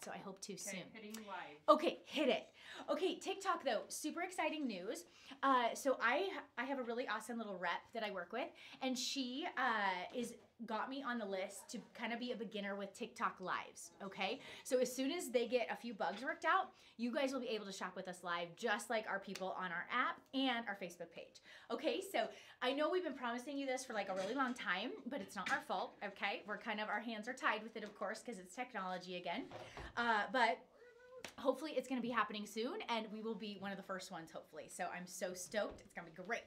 yet, so I hope to soon. Okay, hit it. Okay, TikTok though, super exciting news. Uh, so I I have a really awesome little rep that I work with, and she uh, is got me on the list to kind of be a beginner with TikTok lives. Okay, so as soon as they get a few bugs worked out, you guys will be able to shop with us live, just like our people on our app and our Facebook page. Okay, so I know we've been promising you this for like a really long time, but it's not our fault. Okay, we're kind of our hands are tied with it, of course, because it's technology again. Uh, but hopefully it's going to be happening soon and we will be one of the first ones hopefully so i'm so stoked it's going to be great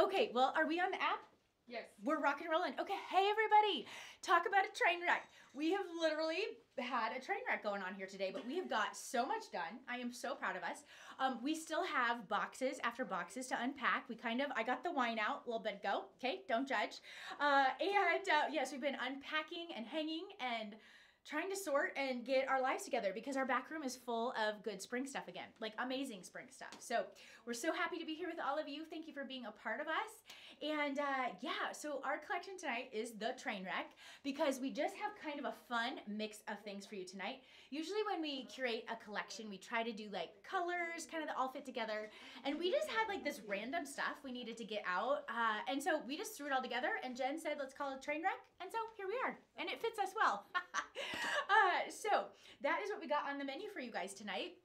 okay well are we on the app Yes. we're rocking and rolling okay hey everybody talk about a train wreck we have literally had a train wreck going on here today but we have got so much done i am so proud of us um, we still have boxes after boxes to unpack we kind of i got the wine out a little bit ago okay don't judge uh, and uh, yes we've been unpacking and hanging and trying to sort and get our lives together because our back room is full of good spring stuff again, like amazing spring stuff. So we're so happy to be here with all of you. Thank you for being a part of us. And uh, yeah, so our collection tonight is the train wreck because we just have kind of a fun mix of things for you tonight. Usually when we curate a collection, we try to do like colors, kind of all fit together. And we just had like this random stuff we needed to get out. Uh, and so we just threw it all together and Jen said, let's call it train wreck. And so here we are. And it fits us well. uh, so that is what we got on the menu for you guys tonight.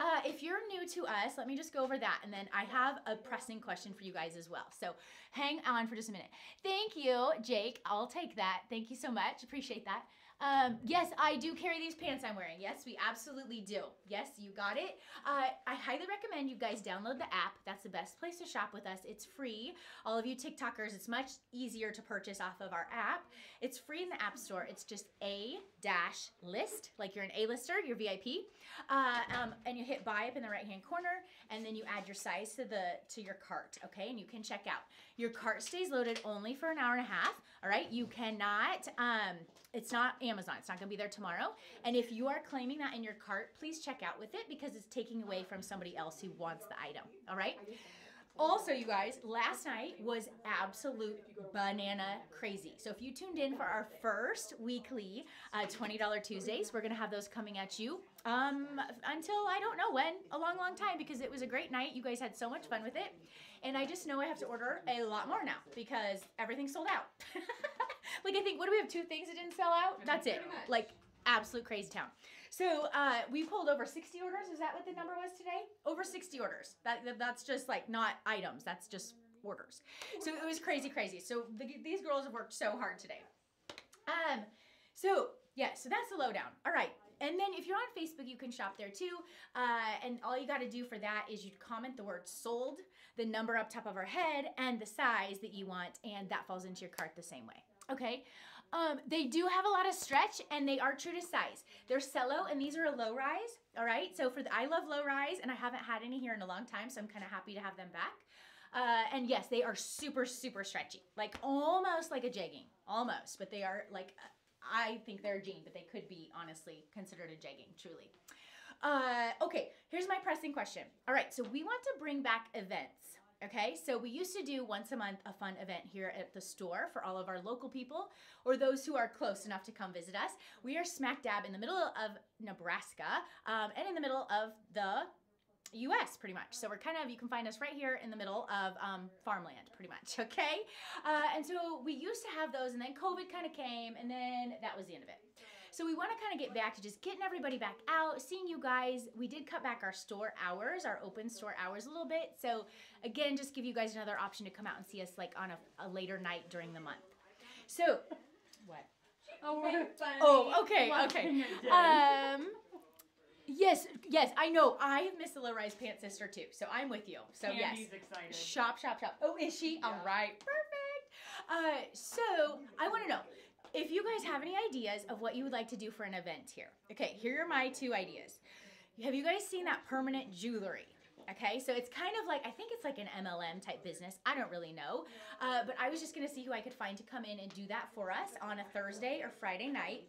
Uh, if you're new to us, let me just go over that. And then I have a pressing question for you guys as well. So hang on for just a minute. Thank you, Jake. I'll take that. Thank you so much. Appreciate that. Um, yes, I do carry these pants I'm wearing. Yes, we absolutely do. Yes, you got it. Uh, I highly recommend you guys download the app. That's the best place to shop with us. It's free. All of you TikTokers, it's much easier to purchase off of our app. It's free in the App Store. It's just a dash list, like you're an A-lister, you're VIP, uh, um, and you hit buy up in the right-hand corner, and then you add your size to the to your cart, okay? And you can check out. Your cart stays loaded only for an hour and a half. All right, you cannot. Um, it's not Amazon. It's not to be there tomorrow. And if you are claiming that in your cart, please check out with it because it's taking away from somebody else who wants the item. All right. Also, you guys, last night was absolute banana crazy. So if you tuned in for our first weekly uh, $20 Tuesdays, we're going to have those coming at you um, until I don't know when, a long, long time because it was a great night. You guys had so much fun with it. And I just know I have to order a lot more now because everything's sold out. like I think, what do we have, two things that didn't sell out? That's it. Like absolute crazy town. So uh, we pulled over 60 orders. Is that what the number was today? Over 60 orders. That, that that's just like not items. That's just orders. So it was crazy, crazy. So the, these girls have worked so hard today. Um, so yeah, so that's the lowdown. All right. And then if you're on Facebook, you can shop there too. Uh, and all you got to do for that is you comment the word sold, the number up top of our head, and the size that you want, and that falls into your cart the same way. Okay. Um, they do have a lot of stretch and they are true to size. They're cello and these are a low rise. All right. So for the, I love low rise and I haven't had any here in a long time. So I'm kind of happy to have them back. Uh, and yes, they are super, super stretchy, like almost like a jegging, almost, but they are like, I think they're a jean, but they could be honestly considered a jegging, truly. Uh, okay, here's my pressing question. All right, so we want to bring back events. Okay, so we used to do once a month a fun event here at the store for all of our local people or those who are close enough to come visit us. We are smack dab in the middle of Nebraska um, and in the middle of the US pretty much. So we're kind of, you can find us right here in the middle of um, farmland pretty much, okay? Uh, and so we used to have those and then COVID kind of came and then that was the end of it. So we want to kind of get back to just getting everybody back out, seeing you guys. We did cut back our store hours, our open store hours a little bit. So again, just give you guys another option to come out and see us like on a, a later night during the month. So, what? Oh, we're funny. Oh, okay, okay. Um, yes, yes, I know. I have missed the low rise pants sister too, so I'm with you. So Candy's yes, excited. shop, shop, shop. Oh, is she? All Yeah. right, perfect. Uh, so I want to know if you guys have any ideas of what you would like to do for an event here. Okay, here are my two ideas. Have you guys seen that permanent jewelry? Okay, so it's kind of like, I think it's like an MLM type business. I don't really know. Uh, but I was just gonna see who I could find to come in and do that for us on a Thursday or Friday night.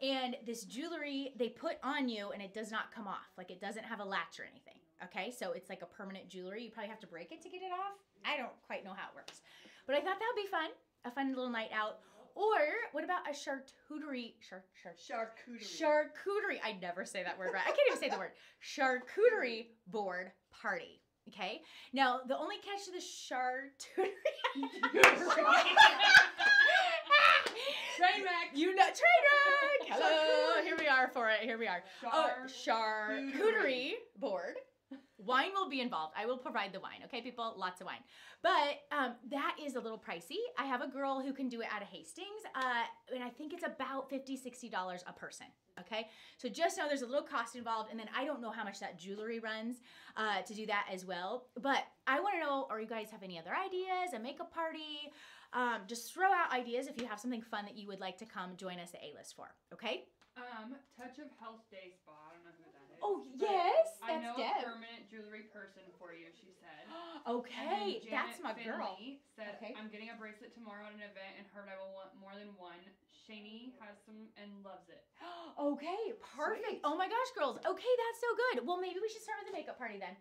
And this jewelry they put on you and it does not come off. Like it doesn't have a latch or anything. Okay, so it's like a permanent jewelry. You probably have to break it to get it off. I don't quite know how it works. But I thought that would be fun, a fun little night out. Or what about a charcuterie? Char, char, Charcuterie. charcuterie. I never say that word right. I can't even say the word. Charcuterie board party. Okay. Now the only catch to the charcuterie. Train wreck. You know, train wreck. Hello. Here we are for it. Here we are. Oh, Charcuterie. charcuterie board. Wine will be involved. I will provide the wine. Okay, people, lots of wine. But um, that is a little pricey. I have a girl who can do it out of Hastings, uh, and I think it's about $50, $60 a person. Okay, so just know there's a little cost involved, and then I don't know how much that jewelry runs uh, to do that as well. But I want to know, or you guys have any other ideas? A makeup party? Um, just throw out ideas if you have something fun that you would like to come join us at A List for. Okay. Um, Touch of Health Day Spa. Oh but yes, I that's know a permanent jewelry person for you. She said. okay, And then that's Janet my girl. Finley Said Okay. I'm getting a bracelet tomorrow at an event and heard I will want more than one. Shani has some and loves it. Okay, perfect. Sweet. Oh my gosh, girls. Okay, that's so good. Well, maybe we should start with the makeup party then.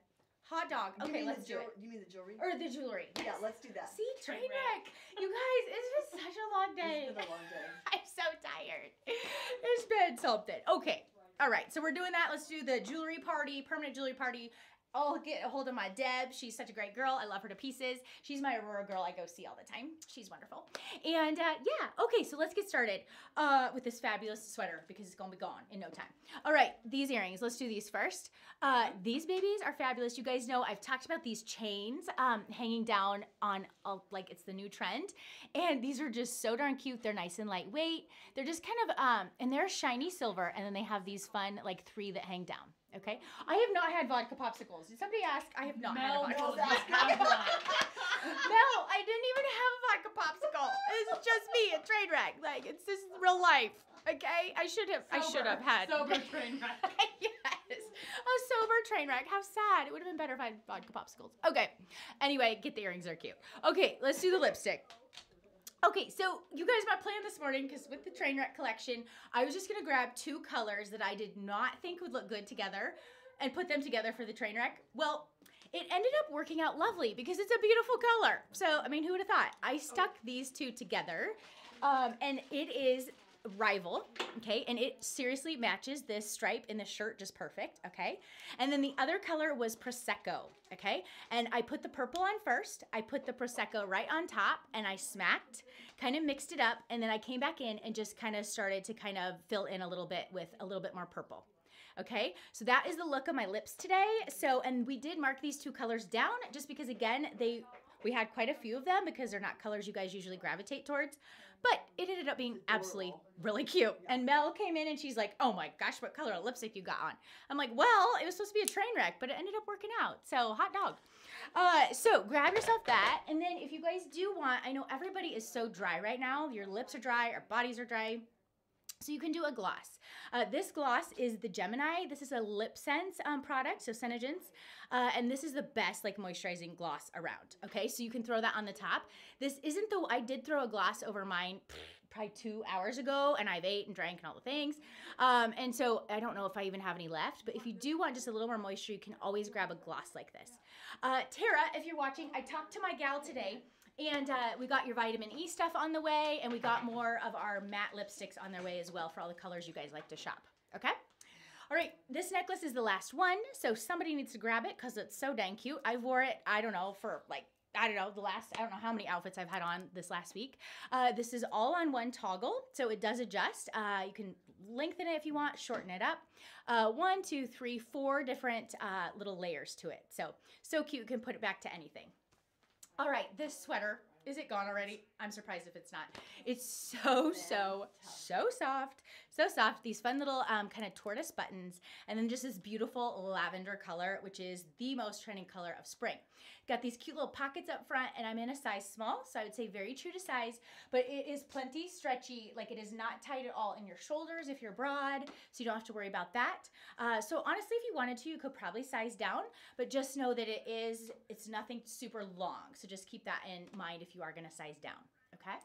Hot dog. You Okay, let's the do jew- it. You mean the jewelry? Or the jewelry. yeah, let's do that. See, train Train wreck. You guys, it's been such a long day. It's been a long day. I'm so tired. It's been something. Okay. All right. So we're doing that. Let's do the jewelry party, permanent jewelry party. I'll get a hold of my Deb. She's such a great girl. I love her to pieces. She's my Aurora girl I go see all the time. She's wonderful. And uh, yeah, okay, so let's get started uh, with this fabulous sweater because it's gonna be gone in no time. All right, these earrings. Let's do these first. Uh, these babies are fabulous. You guys know I've talked about these chains um, hanging down on uh, like it's the new trend, and these are just so darn cute. They're nice and lightweight. They're just kind of um, and they're shiny silver, and then they have these fun like three that hang down. Okay, I have not had vodka popsicles. Did somebody ask? I have not Mel had a vodka one. no, I didn't even have a vodka popsicle. It's just me, a train wreck. Like it's just real life. Okay, I should have. I should have Sober- had. sober train wreck. yes, a sober train wreck. How sad. It would have been better if I had vodka popsicles. Okay. Anyway, get the earrings. They're cute. Okay, let's do the lipstick. Okay, so you guys, my plan this morning, because with the train wreck collection, I was just gonna grab two colors that I did not think would look good together and put them together for the train wreck. Well, it ended up working out lovely because it's a beautiful color. So, I mean, who would have thought? I stuck these two together, um, and it is rival okay? And it seriously matches this stripe in the shirt just perfect okay? And then the other color was prosecco okay? And i put the purple on first. I put the prosecco right on top and i smacked kind of mixed it up and then i came back in and just kind of started to kind of fill in a little bit with a little bit more purple Okay, so that is the look of my lips today. So, and we did mark these two colors down just because, again, they we had quite a few of them because they're not colors you guys usually gravitate towards. But it ended up being absolutely really cute. And Mel came in and she's like, "Oh my gosh, what color of lipstick you got on?" I'm like, "Well, it was supposed to be a train wreck, but it ended up working out. So hot dog." Uh, so grab yourself that, and then if you guys do want, I know everybody is so dry right now. Your lips are dry, our bodies are dry. So you can do a gloss. Uh, this gloss is the Gemini. This is a LipSense um, product, so Senegence. Uh, and this is the best like moisturizing gloss around. Okay, so you can throw that on the top. This isn't the, I did throw a gloss over mine probably two hours ago and I've ate and drank and all the things. Um, and so I don't know if I even have any left, but if you do want just a little more moisture, you can always grab a gloss like this. Uh, Tara, if you're watching, I talked to my gal today and uh, we got your vitamin E stuff on the way, and we got more of our matte lipsticks on their way as well for all the colors you guys like to shop. Okay? All right, this necklace is the last one, so somebody needs to grab it because it's so dang cute. I wore it, I don't know, for like, I don't know, the last, I don't know how many outfits I've had on this last week. Uh, this is all on one toggle, so it does adjust. Uh, you can lengthen it if you want, shorten it up. Uh, one, two, three, four different uh, little layers to it. So, so cute, you can put it back to anything. All right, this sweater, is it gone already? I'm surprised if it's not. It's so, so, so soft. So soft. These fun little um, kind of tortoise buttons. And then just this beautiful lavender color, which is the most trending color of spring. Got these cute little pockets up front, and I'm in a size small, so I would say very true to size, but it is plenty stretchy. Like it is not tight at all in your shoulders if you're broad, so you don't have to worry about that. Uh, so honestly, if you wanted to, you could probably size down, but just know that it is, it's nothing super long. So just keep that in mind if you are gonna size down, okay?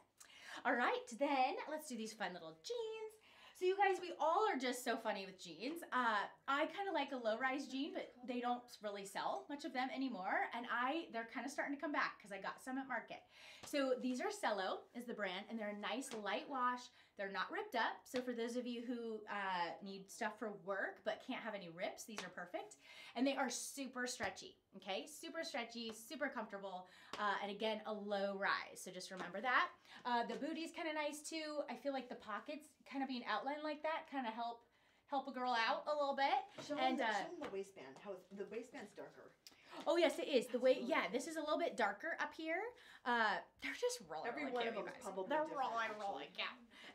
All right, then let's do these fun little jeans. So you guys, we all are just so funny with jeans. Uh, I kind of like a low-rise jean, but they don't really sell much of them anymore. And I, they're kind of starting to come back because I got some at Market. So these are Cello is the brand, and they're a nice light wash. They're not ripped up. So for those of you who uh, need stuff for work but can't have any rips, these are perfect. And they are super stretchy. Okay, super stretchy, super comfortable, uh, and again a low rise. So just remember that. Uh, the booty's kind of nice too. I feel like the pockets kind of being outlined like that kind of help help a girl out a little bit. Show And, them, the, uh, show them the waistband. How the waistband's darker. Oh yes, it is. The way yeah, this is a little bit darker up here. Uh, they're just rolling. Every really one of cute, you them is probably They're different, really really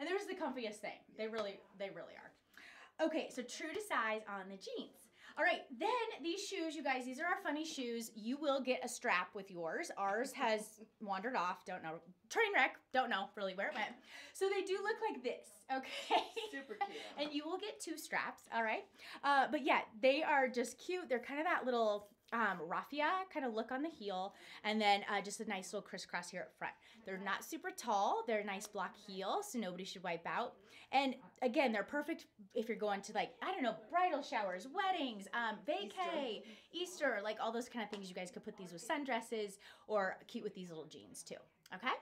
And there's the comfiest thing. They really they really are. Okay, so true to size on the jeans. All right, then these shoes, you guys, these are our funny shoes. You will get a strap with yours. Ours has wandered off. Don't know. Train wreck. Don't know really where it went. So they do look like this. Okay. Super cute. and you will get two straps, all right? Uh, but yeah, they are just cute. They're kind of that little um, raffia kind of look on the heel, and then uh, just a nice little crisscross here up front. They're not super tall. They're a nice block heel, so nobody should wipe out. And again, they're perfect if you're going to like I don't know bridal showers, weddings, um, vacay, Easter, like all those kind of things. You guys could put these with sundresses or cute with these little jeans too. Okay.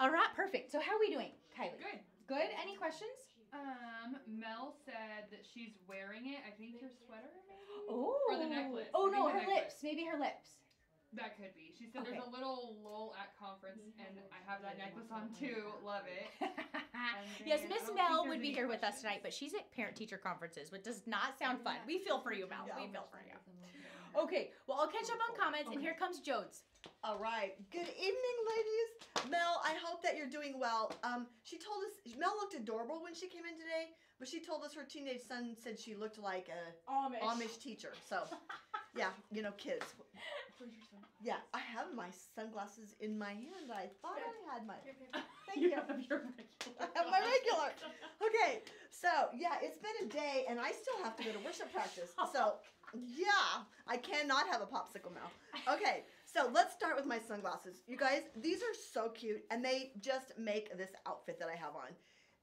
All right, perfect. So how are we doing, Kylie? Good. Good. Any questions? Um, Mel said that she's wearing it. I think your sweater, maybe. Oh, Or the necklace. Oh no, her necklace. lips. Maybe her lips. That could be. She said Okay. there's a little lull at conference, and I have that necklace on too. Love it. yes, Miss I don't think Mel would be any here with us tonight, but she's at parent-teacher conferences, which does not sound fun. We feel for you, Mel. We feel for you. Okay, well, I'll catch up on comments, and here comes Jodes. All right. Good evening, ladies. Mel, I hope that you're doing well. Um, she told us Mel looked adorable when she came in today, but she told us her teenage son said she looked like a Amish. Amish teacher. So, yeah, you know, kids. Yeah, I have my sunglasses in my hand. I thought I had my. Thank you. you. have your I have my regular. Okay, so yeah, it's been a day, and I still have to go to worship practice. So yeah, I cannot have a popsicle now. Okay, so let's start with my sunglasses. You guys, these are so cute, and they just make this outfit that I have on.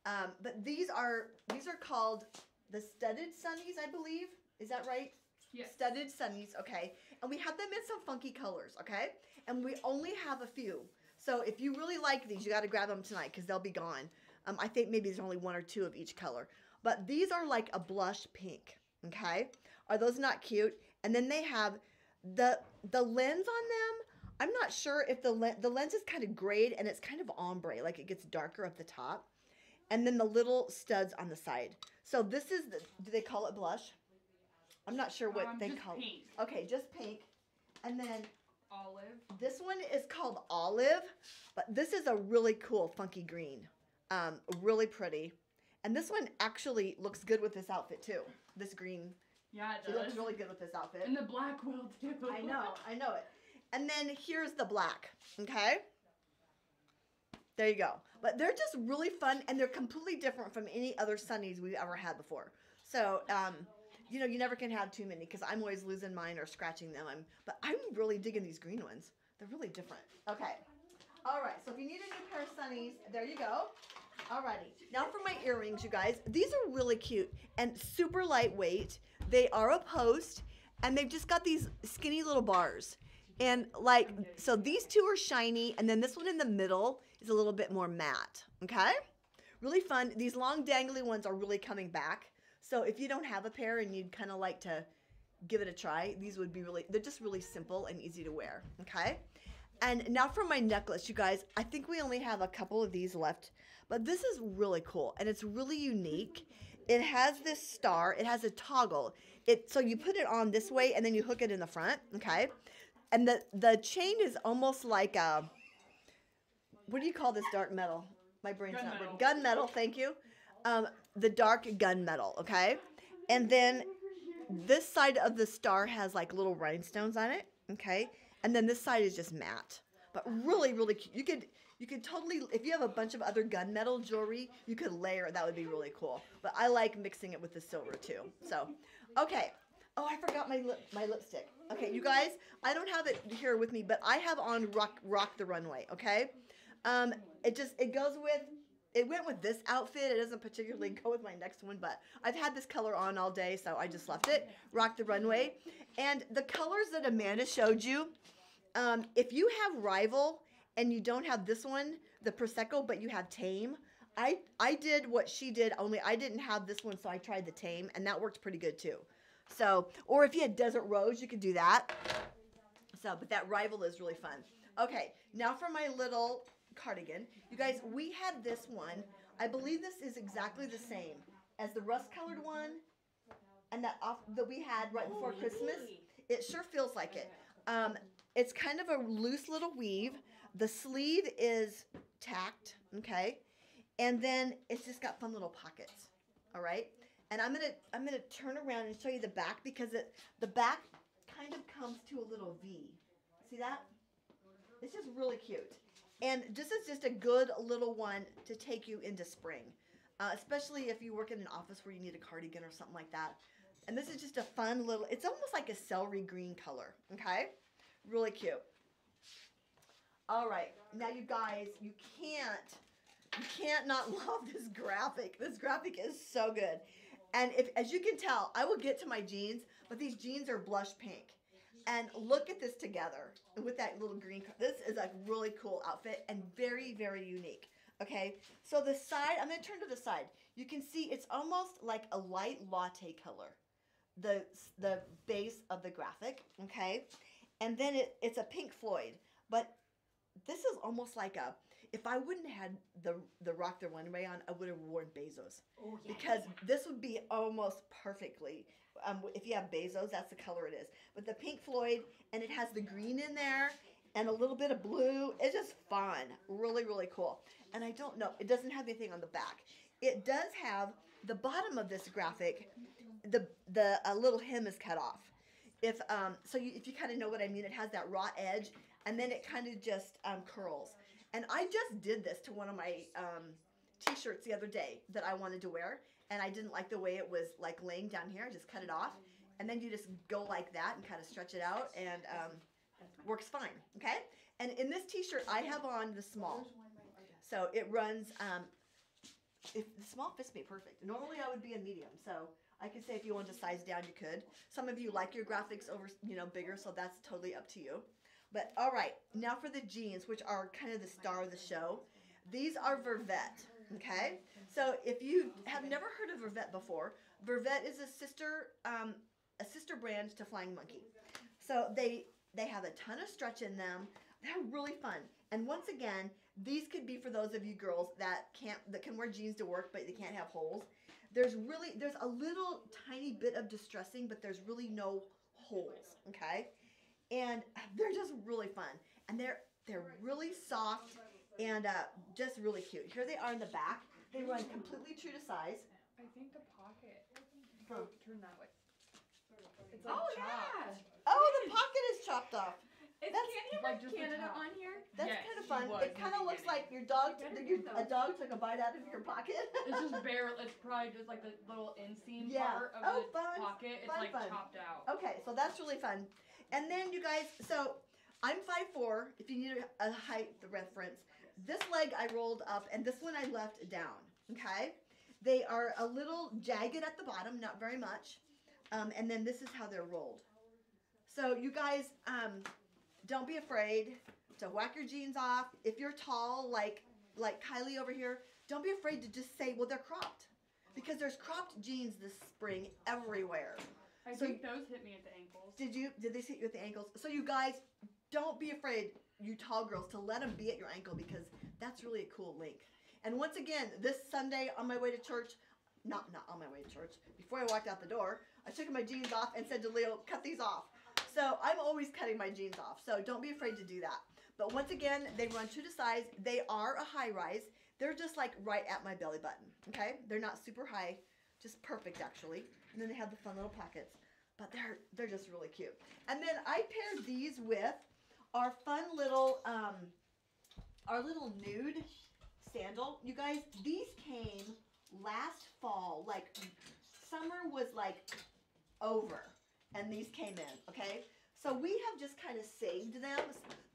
Um, but these are these are called the studded sunnies, I believe. Is that right? Yes. Studded sunnies, okay. And we have them in some funky colors, okay? And we only have a few. So if you really like these, you got to grab them tonight because they'll be gone. Um, I think maybe there's only one or two of each color. But these are like a blush pink, okay? Are those not cute? And then they have the the lens on them. I'm not sure if the lens the lens is kind of grayed and it's kind of ombre, like it gets darker at the top. And then the little studs on the side. So this is the, do they call it blush? I'm not sure what Um, they just call pink. it. Okay, just pink. And then Olive. this one is called Olive, but this is a really cool funky green. Um, really pretty. And this one actually looks good with this outfit too. This green. Yeah, it does. looks really good with this outfit. And the black will too. I know, I know it. And then here's the black, okay? There you go. But they're just really fun and they're completely different from any other sunnies we've ever had before. So, um, you know, you never can have too many because I'm always losing mine or scratching them. I'm, but I'm really digging these green ones. They're really different. Okay. All right. So if you need a new pair of sunnies, there you go. Alrighty. Now for my earrings, you guys. These are really cute and super lightweight. They are a post and they've just got these skinny little bars. And like, so these two are shiny, and then this one in the middle is a little bit more matte. Okay? Really fun. These long dangly ones are really coming back. So if you don't have a pair and you'd kind of like to give it a try, these would be really, they're just really simple and easy to wear. Okay? And now for my necklace, you guys, I think we only have a couple of these left, but this is really cool and it's really unique. It has this star, it has a toggle. It so you put it on this way and then you hook it in the front, okay? And the the chain is almost like a what do you call this dark metal? My brain's not working. Gunmetal. Gunmetal, thank you. Um, the dark gunmetal, okay? And then this side of the star has like little rhinestones on it, okay? And then this side is just matte. But really, really cute. You could you could totally if you have a bunch of other gunmetal jewelry, you could layer. That would be really cool. But I like mixing it with the silver too. So, okay. Oh, I forgot my lip my lipstick. Okay, you guys, I don't have it here with me, but I have on Rock Rock the Runway, okay? Um it just it goes with it went with this outfit. It doesn't particularly go with my next one, but I've had this color on all day, so I just left it. Rock the runway. And the colors that Amanda showed you, um, if you have Rival and you don't have this one, the Prosecco, but you have Tame, I I did what she did, only I didn't have this one, so I tried the Tame, and that worked pretty good too. So, or if you had Desert Rose, you could do that. So, but that Rival is really fun. Okay, now for my little cardigan. You guys, we had this one. I believe this is exactly the same as the rust colored one and that off that we had right before Christmas. It sure feels like it. Um, it's kind of a loose little weave. The sleeve is tacked, okay, and then it's just got fun little pockets. All right, and I'm gonna I'm gonna turn around and show you the back because it the back kind of comes to a little V. See that? It's just really cute. And this is just a good little one to take you into spring, uh, especially if you work in an office where you need a cardigan or something like that. And this is just a fun little, it's almost like a celery green color, okay? Really cute. All right, now you guys, you can't, you can't not love this graphic. This graphic is so good. And if, as you can tell, I will get to my jeans, but these jeans are blush pink. And look at this together with that little green. This is a really cool outfit and very, very unique. Okay, so the side, I'm gonna turn to the side. You can see it's almost like a light latte color, the the base of the graphic. Okay, and then it, it's a Pink Floyd, but this is almost like a. If I wouldn't had the the Rock the Runway on, I would have worn Bezos Oh, yeah. because this would be almost perfectly. Um, if you have Bezos, that's the color it is. But the Pink Floyd, and it has the green in there and a little bit of blue. It's just fun. Really, really cool. And I don't know, it doesn't have anything on the back. It does have the bottom of this graphic, the the a little hem is cut off. If um, so, you, if you kind of know what I mean, it has that raw edge, and then it kind of just um, curls. And I just did this to one of my um, t-shirts the other day that I wanted to wear, and I didn't like the way it was like laying down here. I just cut it off, and then you just go like that and kind of stretch it out, and um, works fine. Okay. And in this t-shirt, I have on the small, so it runs. Um, if the small fits me perfect. Normally, I would be a medium, so I could say if you wanted to size down, you could. Some of you like your graphics over, you know, bigger, so that's totally up to you. But all right, now for the jeans, which are kind of the star of the show. These are Vervet. Okay, so if you have never heard of Vervet before, Vervet is a sister, um, a sister brand to Flying Monkey. So they they have a ton of stretch in them. They're really fun. And once again, these could be for those of you girls that can't that can wear jeans to work, but they can't have holes. There's really there's a little tiny bit of distressing, but there's really no holes. Okay, and they're just really fun, and they're they're really soft and uh, just really cute. Here they are in the back. They run completely true to size. I think the pocket. Huh. Turn that way. It's like Oh chopped. yeah. Oh, the pocket is chopped off. Is That's- Candy like like just Canada on here? That's Yes, kind of fun. It kind of looks like your dog. Better your, a dog took a bite out of your pocket. It's just bare. It's probably just like the little inseam Yeah. part of Oh, the fun, pocket. It's fun, like fun. chopped out. Okay, so that's really fun. And then you guys, so I'm 5'4", if you need a, height reference. This leg I rolled up, and this one I left down, okay? They are a little jagged at the bottom, not very much. Um, and then this is how they're rolled. So you guys, um, don't be afraid to whack your jeans off. If you're tall, like like Kylie over here, don't be afraid to just say, well, they're cropped. Because there's cropped jeans this spring everywhere. I So- think those hit me at the ankles. Did you? Did they hit you at the ankles? So you guys, don't be afraid, you tall girls, to let them be at your ankle because that's really a cool link. And once again, this Sunday on my way to church, not not on my way to church, before I walked out the door, I took my jeans off and said to Leo, "Cut these off." So I'm always cutting my jeans off. So don't be afraid to do that. But once again, they run true to size. They are a high rise. They're just like right at my belly button. Okay, they're not super high, just perfect actually. And then they have the fun little pockets but they're they're just really cute. And then I paired these with our fun little um our little nude sandal. You guys, these came last fall. Like summer was like over and these came in, okay? So we have just kind of saved them.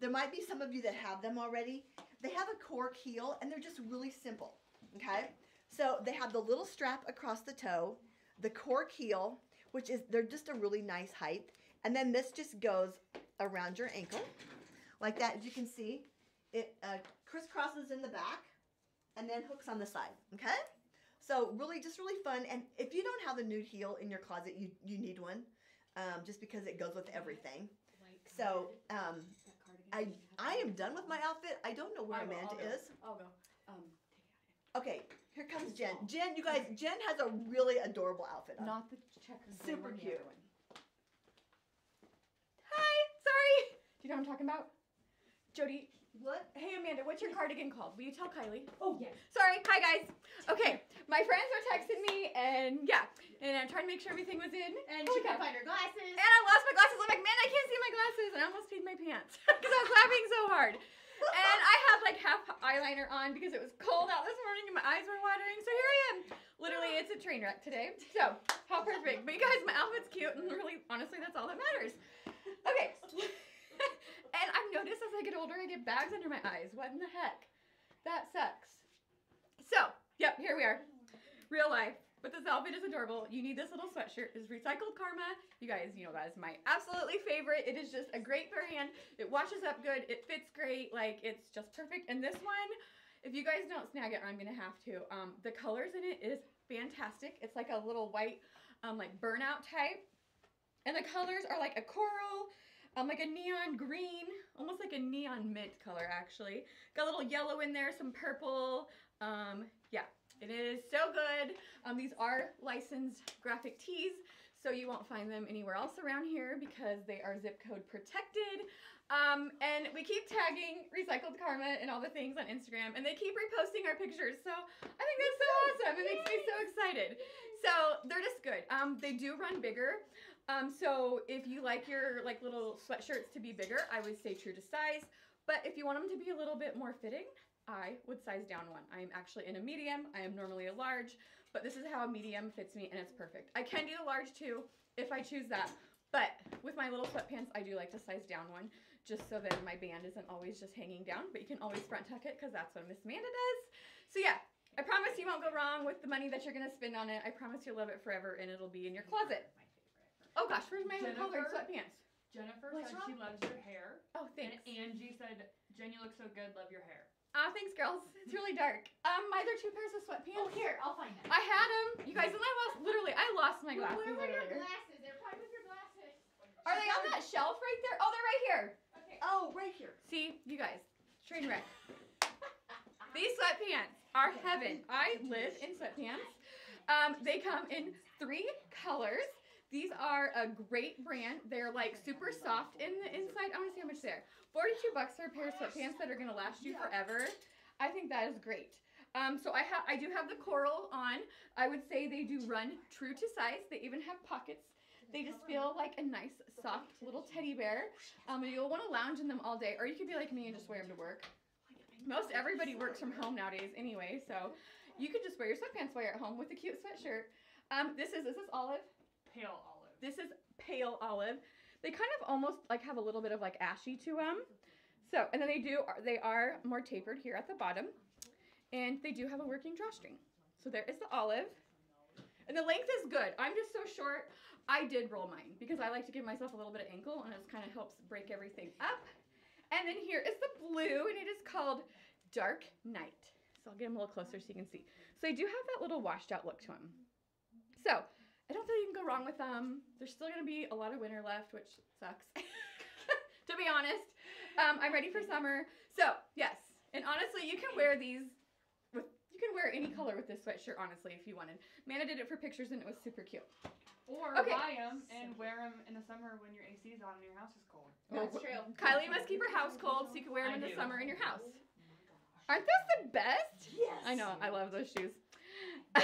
There might be some of you that have them already. They have a cork heel and they're just really simple. Okay, so they have the little strap across the toe, the cork heel, which is they're just a really nice height, and then this just goes around your ankle, like that. As you can see, it uh, crisscrosses in the back, and then hooks on the side. Okay, so really, just really fun. And if you don't have a nude heel in your closet, you you need one, um, just because it goes with everything. So um, I I am done with my outfit. I don't know where Amanda I'll go. is. I'll go. Um, Okay, here comes Jen. Jen, you guys, Jen has a really adorable outfit on. not the checkers. Super cute. One. Hi. Sorry. Do you know what I'm talking about? Jody. What? Hey Amanda, what's your cardigan called? Will you tell Kylie? Oh yes. Sorry. Hi guys. Okay, my friends were texting me, and yeah, and I'm trying to make sure everything was in. And Oh, she couldn't find her glasses. And I lost my glasses. I'm like, man, I can't see my glasses, and I almost peed my pants because I was laughing so hard. And I had like half eyeliner on because it was cold out this morning and my eyes were watering. So here I am. Literally, ah. it's a train wreck today. So how perfect. But you guys, my outfit's cute, and really, honestly, that's all that matters. Okay. and I've noticed as I get older, I get bags under my eyes. What in the heck? That sucks. So, yep, here we are. Real life. But this outfit is adorable. You need this little sweatshirt. It's recycled karma. You guys, you know that is my absolutely favorite. It is just a great brand. It washes up good. It fits great. Like it's just perfect. And this one, if you guys don't snag it, I'm gonna have to. Um, the colors in it is fantastic. It's like a little white, um, like burnout type, and the colors are like a coral, um, like a neon green, almost like a neon mint color actually. Got a little yellow in there, some purple. Um, it is so good. Um, these are licensed graphic tees, so you won't find them anywhere else around here because they are zip code protected. Um, and we keep tagging Recycled Karma and all the things on Instagram, and they keep reposting our pictures. So I think that's so awesome. It makes me so excited. So they're just good. Um, they do run bigger. Um, so if you like your like little sweatshirts to be bigger, I would stay true to size. But if you want them to be a little bit more fitting, I would size down one. I am actually in a medium. I am normally a large, but this is how a medium fits me and it's perfect. I can do a large too if I choose that. But with my little sweatpants, I do like to size down one just so that my band isn't always just hanging down, but you can always front tuck it because that's what Miss Amanda does. So yeah, I promise you won't go wrong with the money that you're gonna spend on it. I promise you'll love it forever and it'll be in your closet. Oh gosh, where's my colored sweatpants? Jennifer What's said she loves your hair, Oh, thanks. and. Angie said, "Jen, you look so good. Love your hair." Ah, thanks, girls. It's really dark. Um, my other two pairs of sweatpants. Oh, here, I'll find them. I had them. You guys, and I lost. Literally, I lost my Where- glasses Where were your earlier. glasses? They're probably with your glasses. Are they on that shelf right there? Oh, they're right here. Okay. Oh, right here. See, you guys, train wreck. These sweatpants are heaven. I live in sweatpants. Um, they come in three colors. These are a great brand. They're like super soft in the inside. I want to see how much they're. 42 bucks for a pair of sweatpants that are gonna last you forever. I think that is great. Um, so I have, I do have the coral on. I would say they do run true to size. They even have pockets. They just feel like a nice, soft little teddy bear. Um, and you'll want to lounge in them all day, or you could be like me and just wear them to work. Most everybody works from home nowadays anyway, so you could just wear your sweatpants while you're at home with a cute sweatshirt. Um, this is this is olive. Pale olive. This is pale olive. They kind of almost like have a little bit of like ashy to them. So, and then they do they are more tapered here at the bottom, and they do have a working drawstring. So there is the olive, and the length is good. I'm just so short. I did roll mine because I like to give myself a little bit of ankle, and it kind of helps break everything up. And then here is the blue, and it is called Dark Night. So I'll get them a little closer so you can see. So they do have that little washed out look to them. So I don't feel you can go wrong with them. There's still gonna be a lot of winter left, which sucks. to be honest, um, I'm ready for summer. So yes, and honestly, you can wear these with you can wear any color with this sweatshirt. Honestly, if you wanted. Mana did it for pictures and it was super cute. Or Okay. buy them and wear them in the summer when your AC is on and your house is cold. That's Well, true. Kylie must keep her house cold, so you can wear them I in the do. summer in your house. Aren't those the best? Yes. I know, I love those shoes.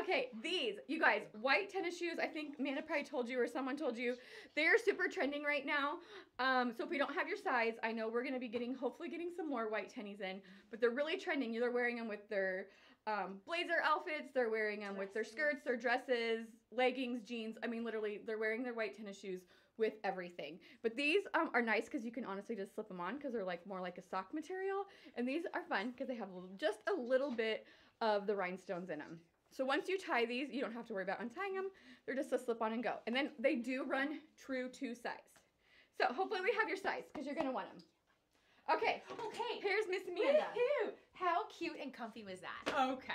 okay, these, you guys, white tennis shoes. I think Mana probably told you or someone told you. They're super trending right now. Um, so if we don't have your size, I know we're going to be getting, hopefully getting some more white tennies in, but they're really trending. They're wearing them with their um, blazer outfits. They're wearing them with their skirts, their dresses, leggings, jeans. I mean, literally, they're wearing their white tennis shoes with everything. But these um, are nice because you can honestly just slip them on because they're like more like a sock material. And these are fun because they have just a little bit of the rhinestones in them. So once you tie these, you don't have to worry about untying them. They're just a slip on and go. And then they do run true to size. So hopefully we have your size because you're gonna want them. Okay, Okay. here's Miss Amanda. How cute and comfy was that? Okay.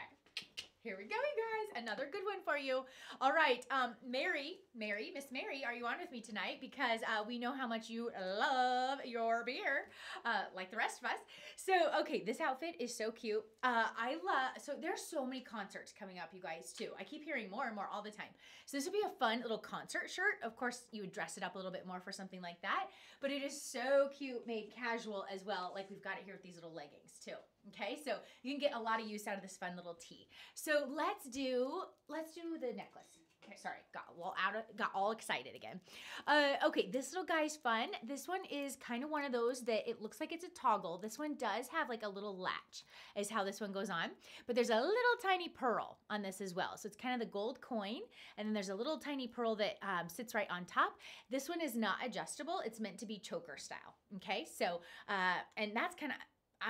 Here we go, you guys. Another good one for you. All right, um, Mary, Mary, Miss Mary, are you on with me tonight? Because uh, we know how much you love your beer, uh, like the rest of us. So, okay, this outfit is so cute. Uh, I love. So there's so many concerts coming up, you guys, too. I keep hearing more and more all the time. So this would be a fun little concert shirt. Of course, you would dress it up a little bit more for something like that. But it is so cute, made casual as well. Like we've got it here with these little leggings too. Okay, so you can get a lot of use out of this fun little tee. So let's do let's do the necklace. Okay, sorry, got well out of got all excited again. Uh, okay, this little guy's fun. This one is kind of one of those that it looks like it's a toggle. This one does have like a little latch, is how this one goes on. But there's a little tiny pearl on this as well. So it's kind of the gold coin, and then there's a little tiny pearl that um, sits right on top. This one is not adjustable. It's meant to be choker style. Okay, so uh, and that's kind of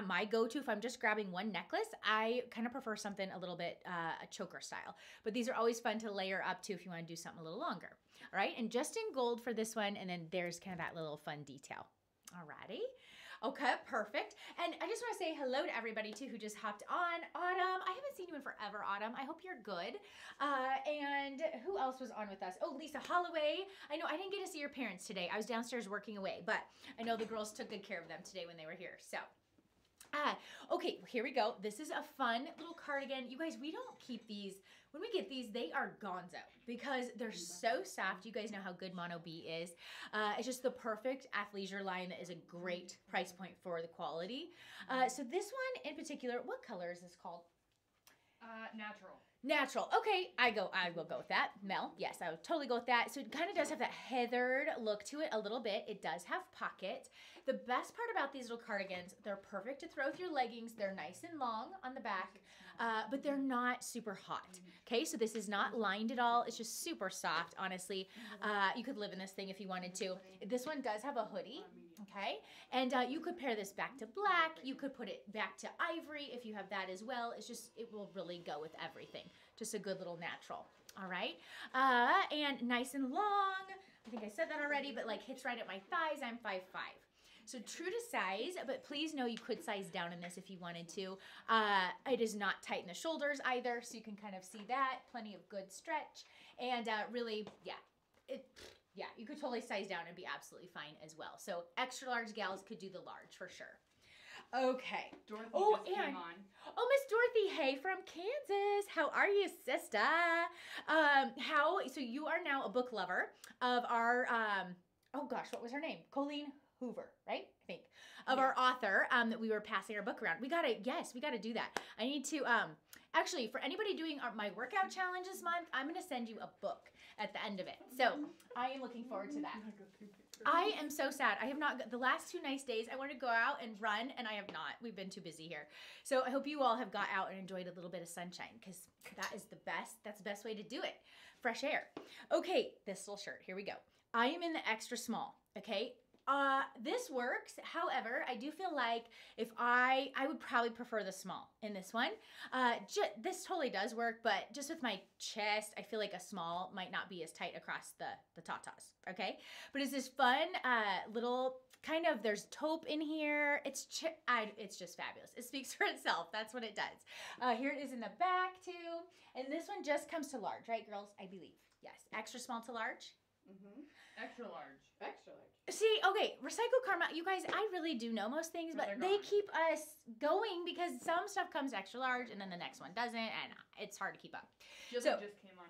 my go-to if I'm just grabbing one necklace. I kind of prefer something a little bit uh, a choker style, but these are always fun to layer up to if you want to do something a little longer. All right, and just in gold for this one, and then there's kind of that little fun detail. Alrighty. Okay, perfect. And I just want to say hello to everybody too who just hopped on. Autumn, I haven't seen you in forever, Autumn. I hope you're good. Uh, and who else was on with us? Oh, Lisa Holloway. I know I didn't get to see your parents today. I was downstairs working away, but I know the girls took good care of them today when they were here. So Ah, okay, here we go. This is a fun little cardigan. You guys, we don't keep these. When we get these, they are gonzo because they're so soft. You guys know how good Mono B is. Uh, it's just the perfect athleisure line that is a great price point for the quality. Uh, so this one in particular, what color is this called? Uh, natural. Natural. Okay, I go. I will go with that. Mel, yes, I would totally go with that. So it kind of does have that heathered look to it a little bit. It does have pocket. The best part about these little cardigans, they're perfect to throw with your leggings. They're nice and long on the back, uh, but they're not super hot. Okay, so this is not lined at all. It's just super soft. Honestly, uh, you could live in this thing if you wanted to. This one does have a hoodie. Okay, and uh, you could pair this back to black. You could put it back to ivory if you have that as well. It's just it will really go with everything. Just a good little natural. All right, uh, and nice and long. I think I said that already, but like hits right at my thighs. I'm five five. So true to size, but please know you could size down in this if you wanted to. Uh, it is not tight in the shoulders either, so you can kind of see that. Plenty of good stretch, and uh, really, yeah, it. Yeah, you could totally size down and be absolutely fine as well. So extra large gals could do the large for sure. Okay. Dorothy Oh, and- came on. Oh, Miss Dorothy, hey from Kansas. How are you, sister? Um, how so you are now a book lover of our um oh gosh, what was her name? Colleen Hoover, right? I think. Of our author um that we were passing our book around. We gotta yes, we gotta do that. I need to um actually for anybody doing our, my workout challenge this month, I'm gonna send you a book at the end of it. So I am looking forward to that. I am so sad. I have not the last two nice days. I wanted to go out and run, and I have not. We've been too busy here. So I hope you all have got out and enjoyed a little bit of sunshine because that is the best. That's the best way to do it. Fresh air. Okay, this little shirt. Here we go. I am in the extra small. Okay. Uh, this works. However, I do feel like if I, I would probably prefer the small in this one. Uh, ju- this totally does work, but just with my chest, I feel like a small might not be as tight across the the tatas. Okay, but it's this fun uh, little kind of there's taupe in here. It's ch- I, it's just fabulous. It speaks for itself. That's what it does. Uh, here it is in the back too, and this one just comes to large, right, girls? I believe yes, extra small to large. Mm-hmm. Extra large. Extra large. See, okay, Recycle Karma, you guys, I really do know most things, But they keep us going because some stuff comes extra large and then the next one doesn't, and it's hard to keep up. Jilly So- just came on.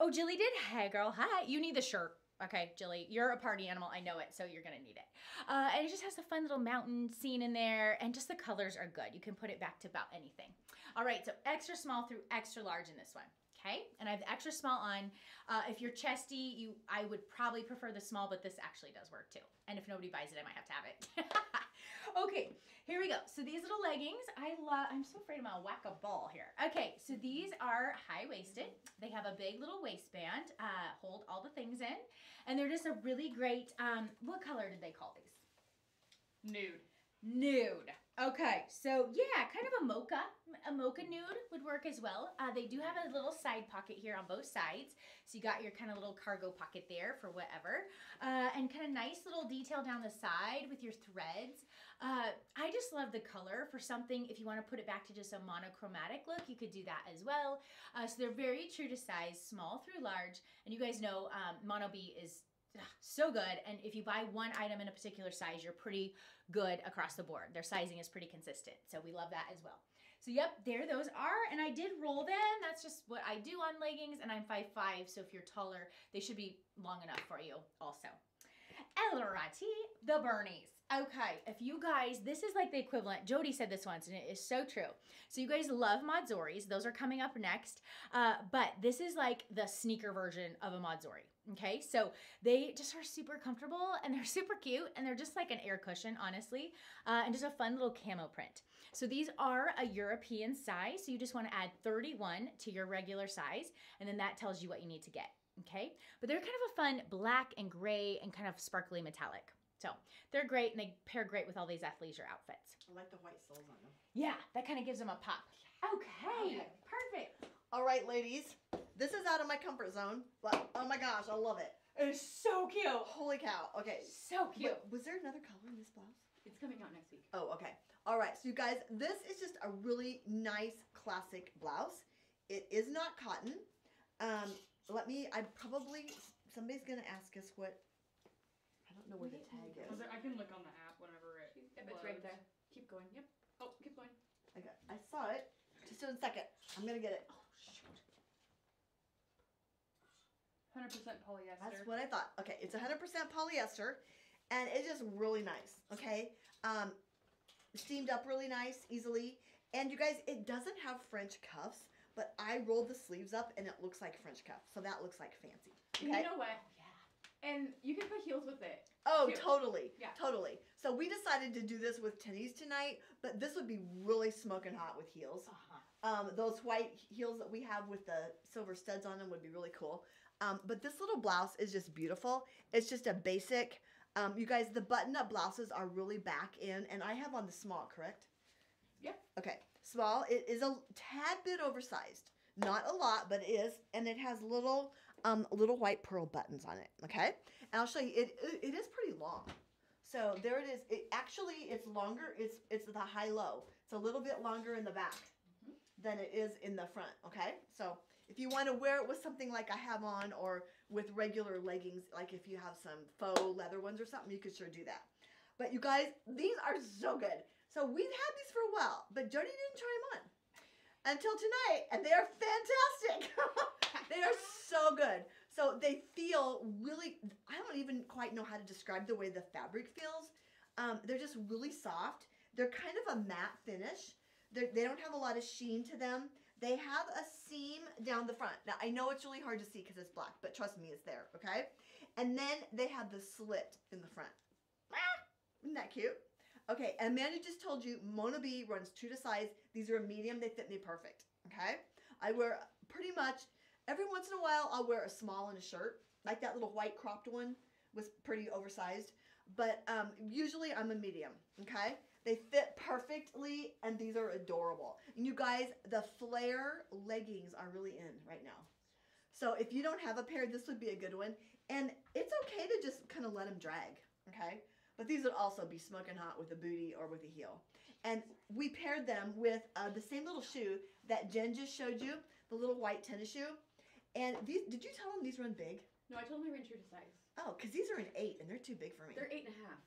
Oh, Jilly did. Hey, girl. Hi. You need the shirt. Okay, Jilly, you're a party animal. I know it, so you're gonna need it. Uh, and it just has a fun little mountain scene in there, and just the colors are good. You can put it back to about anything. All right, so extra small through extra large in this one. Okay, and I have the extra small on. Uh, if you're chesty, you I would probably prefer the small, but this actually does work too. And if nobody buys it, I might have to have it. Okay, here we go. So these little leggings, I love. I'm so afraid I'm gonna whack a ball here. Okay, so these are high waisted. They have a big little waistband, uh, hold all the things in, and they're just a really great. Um, what color did they call these? Nude. Nude. Okay, so yeah, kind of a mocha, a mocha nude would work as well. Uh, they do have a little side pocket here on both sides, so you got your kind of little cargo pocket there for whatever, uh, and kind of nice little detail down the side with your threads. Uh, I just love the color for something. If you want to put it back to just a monochromatic look, you could do that as well. Uh, so they're very true to size, small through large, and you guys know um, Mono B is so good. And if you buy one item in a particular size, you're pretty good across the board. Their sizing is pretty consistent. So we love that as well. So yep, there those are. And I did roll them. That's just what I do on leggings. And I'm 5'5", so if you're taller, they should be long enough for you also. Alrighty, the Bernies. Okay, if you guys, this is like the equivalent. Jody said this once, and it is so true. So you guys love Modzoris; those are coming up next. Uh, but this is like the sneaker version of a Modzori. Okay, so they just are super comfortable and they're super cute and they're just like an air cushion, honestly, uh, and just a fun little camo print. So these are a European size, so you just want to add 31 to your regular size, and then that tells you what you need to get. Okay, but they're kind of a fun black and gray and kind of sparkly metallic. So they're great and they pair great with all these athleisure outfits. I like the white soles on them. Yeah, that kind of gives them a pop. Okay, Okay. perfect. All right, ladies. This is out of my comfort zone, but oh my gosh, I love it. It's so cute. Holy cow. Okay. So cute. Wait, was there another color in this blouse? It's coming out next week. Oh, okay. All right. So you guys, this is just a really nice classic blouse. It is not cotton. Um, let me. I probably somebody's gonna ask us what. I don't know where the tag is. I can look on the app whenever it. Yep, it's right loads. there. Keep going. Yep. Oh, keep going. I got. I saw it. Just in a second. I'm gonna get it. 100% polyester. That's what I thought. Okay, it's 100% polyester, and it's just really nice. Okay, um, steamed up really nice, easily. And you guys, it doesn't have French cuffs, but I rolled the sleeves up, and it looks like French cuffs, so that looks like fancy. Okay. You know what? And you can put heels with it. Oh, Cute. totally. Yeah. Totally. So we decided to do this with tennies tonight, but this would be really smoking hot with heels. Uh-huh. Um, those white heels that we have with the silver studs on them would be really cool. Um, but this little blouse is just beautiful. It's just a basic. Um, you guys, the button-up blouses are really back in, and I have on the small, correct? Yep. Okay, small. It is a tad bit oversized, not a lot, but it is, and it has little, um, little white pearl buttons on it. Okay, and I'll show you. It it, it is pretty long. So there it is. It actually it's longer. It's it's the high low. It's a little bit longer in the back than it is in the front. Okay, so if you want to wear it with something like I have on, or with regular leggings, like if you have some faux leather ones or something, you could sure do that. But you guys, these are so good. So we've had these for a while, but Jody didn't try them on until tonight, and they are fantastic. they are so good. So they feel really. I don't even quite know how to describe the way the fabric feels. Um, they're just really soft. They're kind of a matte finish. They're, they don't have a lot of sheen to them. They have a seam down the front. Now I know it's really hard to see because it's black, but trust me, it's there. Okay, and then they have the slit in the front. Ah, Isn't that cute? Okay, and Amanda just told you Mono B runs true to size. These are a medium. They fit me perfect. Okay, I wear pretty much every once in a while. I'll wear a small in a shirt, like that little white cropped one was pretty oversized. But um, usually I'm a medium. Okay, they fit perfectly, and these are adorable. And you guys, the flare leggings are really in right now. So if you don't have a pair, this would be a good one. And it's okay to just kind of let them drag. Okay. But these would also be smoking hot with a booty or with a heel. And we paired them with uh, the same little shoe that Jen just showed you, the little white tennis shoe. And these, did you tell them these run big? No, I told them they ran true to size. Oh, because these are an eight and they're too big for me. They're eight and a half.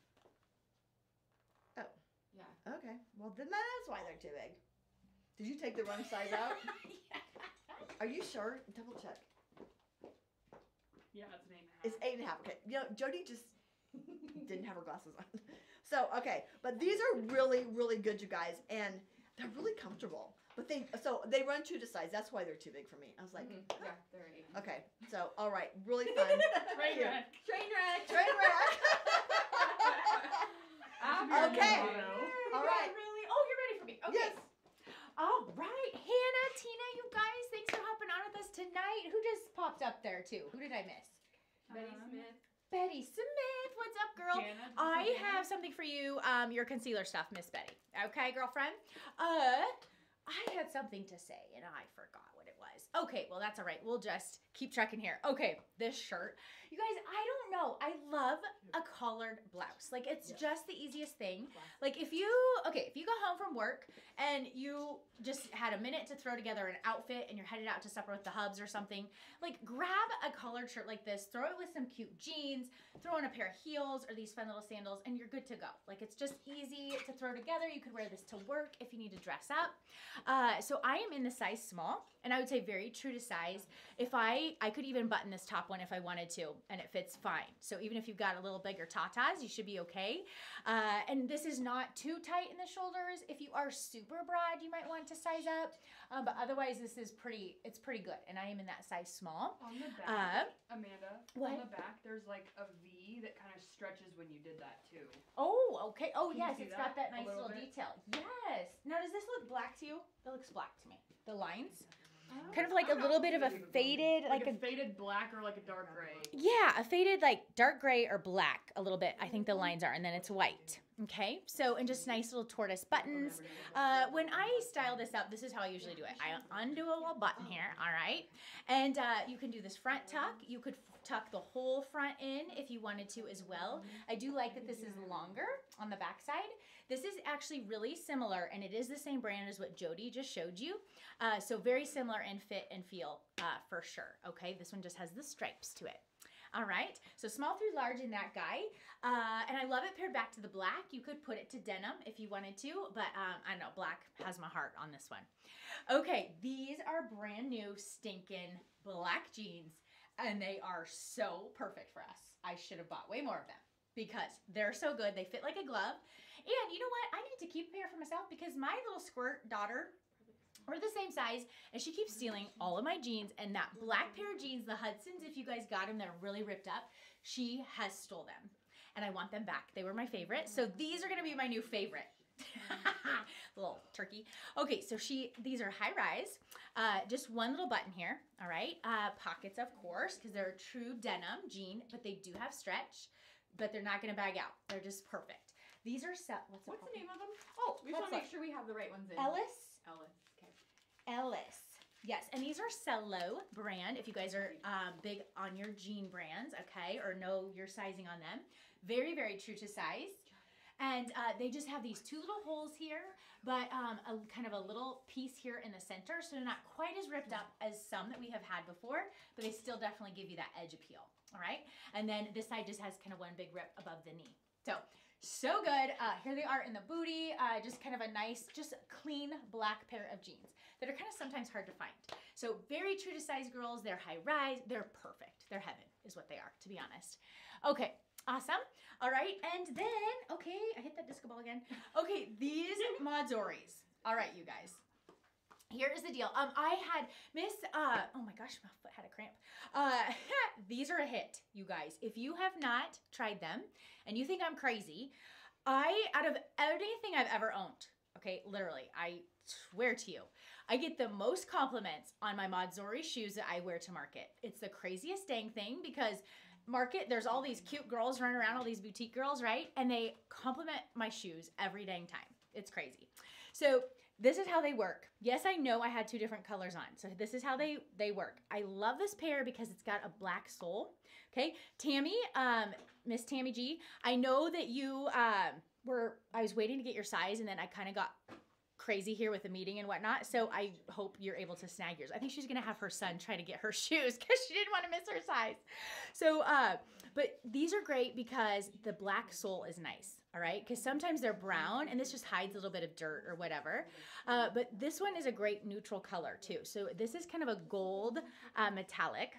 Yeah. Okay. Well, then that's why they're too big. Did you take the wrong size out? Are you sure? Double check. Yeah, it's an eight and a half. It's eight and a half. Okay. You know, Jody just didn't have her glasses on. So, okay. But these are really, really good, you guys. And they're really comfortable. But they, so they run two to size. That's why they're too big for me. I was like, Mhm. yeah, they're eight. okay. So, all right. Really fun. Train Cute. wreck. Train wreck. Train wreck. to be Okay. Motto. All right. Really? Oh, you're ready for me. Okay. Yes. All right, Hannah, Tina, you guys, thanks for hopping on with us tonight. Who just popped up there too? Who did I miss? Betty Um, Smith. Betty Smith. What's up, girl? Jana, I Jana? have something for you. Um, your concealer stuff, Miss Betty. Okay, girlfriend. Uh, I had something to say and I forgot what it was. Okay, well that's all right. We'll just keep trekking here. Okay, this shirt. You guys, I don't know. I love a collared blouse. Like it's just the easiest thing. Like if you okay, if you go home from work and you just had a minute to throw together an outfit and you're headed out to supper with the hubs or something, like grab a collared shirt like this, throw it with some cute jeans, throw on a pair of heels or these fun little sandals, and you're good to go. Like it's just easy to throw together. You could wear this to work if you need to dress up. Uh, so I am in the size small, and I would say very true to size. If I I could even button this top one if I wanted to, and it fits fine. So even if you've got a little bigger tatas, you should be okay. Uh, and this is not too tight in the shoulders. If you are super broad, you might want to size up. Um, but otherwise, this is pretty. It's pretty good, and I am in that size small. On the Uh, back, Amanda, what? on the back, there's like a V that kind of stretches when you did that too. Oh, okay. Oh, Can yes, it's that got that nice little little, detail. Yes. Now, does this look black to you? It looks black to me. The lines, kind of like a little bit of a faded, like, like a, a faded black or like a dark gray. Yeah, a faded like dark gray or black a little bit. I think the lines are, and then it's white. Okay, so and just nice little tortoise buttons. Uh, when I style this up, this is how I usually do it. I undo a little button here, all right, and uh, you can do this front tuck. You could tuck the whole front in if you wanted to as well. I do like that this is longer on the back side. This is actually really similar, and it is the same brand as what Jody just showed you. Uh, so very similar in fit and feel uh, for sure. Okay, this one just has the stripes to it. All right, so small through large in that guy. Uh, and I love it paired back to the black. You could put it to denim if you wanted to, but um, I don't know, black has my heart on this one. Okay, these are brand new stinking black jeans, and they are so perfect for us. I should have bought way more of them because they're so good. They fit like a glove. And you know what? I need to keep a pair for myself because my little squirt daughter, we're the same size, and she keeps stealing all of my jeans. And that black pair of jeans, the Hudsons, if you guys got them, they're really ripped up. She has stole them, and I want them back. They were my favorite, so these are gonna be my new favorite. little turkey. Okay, so she these are high rise. Uh, just one little button here. All right, uh, pockets of course because they're a true denim jean, but they do have stretch, but they're not gonna bag out. They're just perfect. These are set. What's, What's the name of them? Oh, We just want to make sure we have the right ones in. Ellis. Ellis. Okay. Ellis. Yes, and these are Cello brand. If you guys are um, big on your jean brands, okay, or know your sizing on them, very very true to size. And uh, they just have these two little holes here, but um, a kind of a little piece here in the center, so they're not quite as ripped up as some that we have had before, but they still definitely give you that edge appeal. All right, and then this side just has kind of one big rip above the knee. So so good. Uh, here they are in the booty. Uh, just kind of a nice, just clean black pair of jeans that are kind of sometimes hard to find. So very true to size girls. They're high rise. They're perfect. They're heaven is what they are, to be honest. Okay, awesome. All right, and then okay, I hit that disco ball again. Okay, these Modzoris. All right, you guys. Here is the deal. Um, I had Miss. Uh, oh my gosh, my foot had a cramp. Uh, these are a hit, you guys. If you have not tried them, and you think I'm crazy, I out of anything I've ever owned, okay, literally, I swear to you, I get the most compliments on my Modzori shoes that I wear to market. It's the craziest dang thing because market there's all these cute girls running around, all these boutique girls, right? And they compliment my shoes every dang time. It's crazy. So this is how they work. Yes, I know I had two different colors on. So this is how they they work. I love this pair because it's got a black sole. Okay, Tammy, um, Miss Tammy G. I know that you um were. I was waiting to get your size, and then I kind of got crazy here with the meeting and whatnot. So I hope you're able to snag yours. I think she's gonna have her son try to get her shoes because she didn't want to miss her size. So, uh, but these are great because the black sole is nice. All right, because sometimes they're brown and this just hides a little bit of dirt or whatever. Uh, but this one is a great neutral color too. So this is kind of a gold uh, metallic.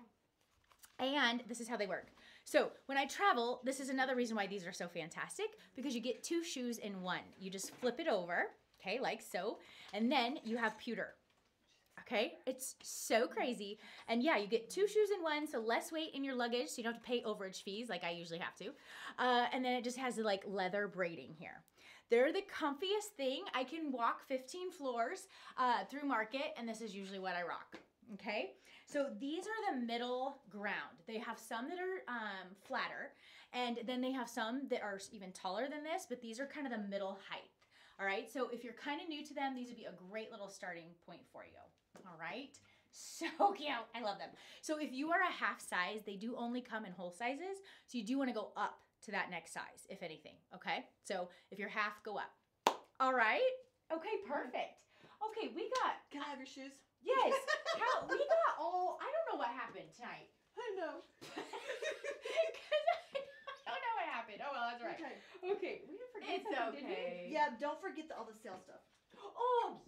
And this is how they work. So when I travel, this is another reason why these are so fantastic because you get two shoes in one. You just flip it over, okay, like so, and then you have pewter. Okay, it's so crazy. And yeah, you get two shoes in one, so less weight in your luggage, so you don't have to pay overage fees like I usually have to. Uh, and then it just has the like leather braiding here. They're the comfiest thing. I can walk 15 floors uh, through market, and this is usually what I rock. Okay, so these are the middle ground. They have some that are um, flatter, and then they have some that are even taller than this, but these are kind of the middle height. All right, so if you're kind of new to them, these would be a great little starting point for you. All right, so cute. I love them. So if you are a half size, they do only come in whole sizes, so you do want to go up to that next size, if anything. Okay, so if you're half, go up. All right. Okay, perfect. Okay, we got Can I have your shoes? yes. How we got all. I don't know what happened tonight. I know. Because I, I don't know what happened. Oh well, that's all right. Okay. Okay, we didn't forget It's something, did we? Yeah, don't forget the, all the sale stuff.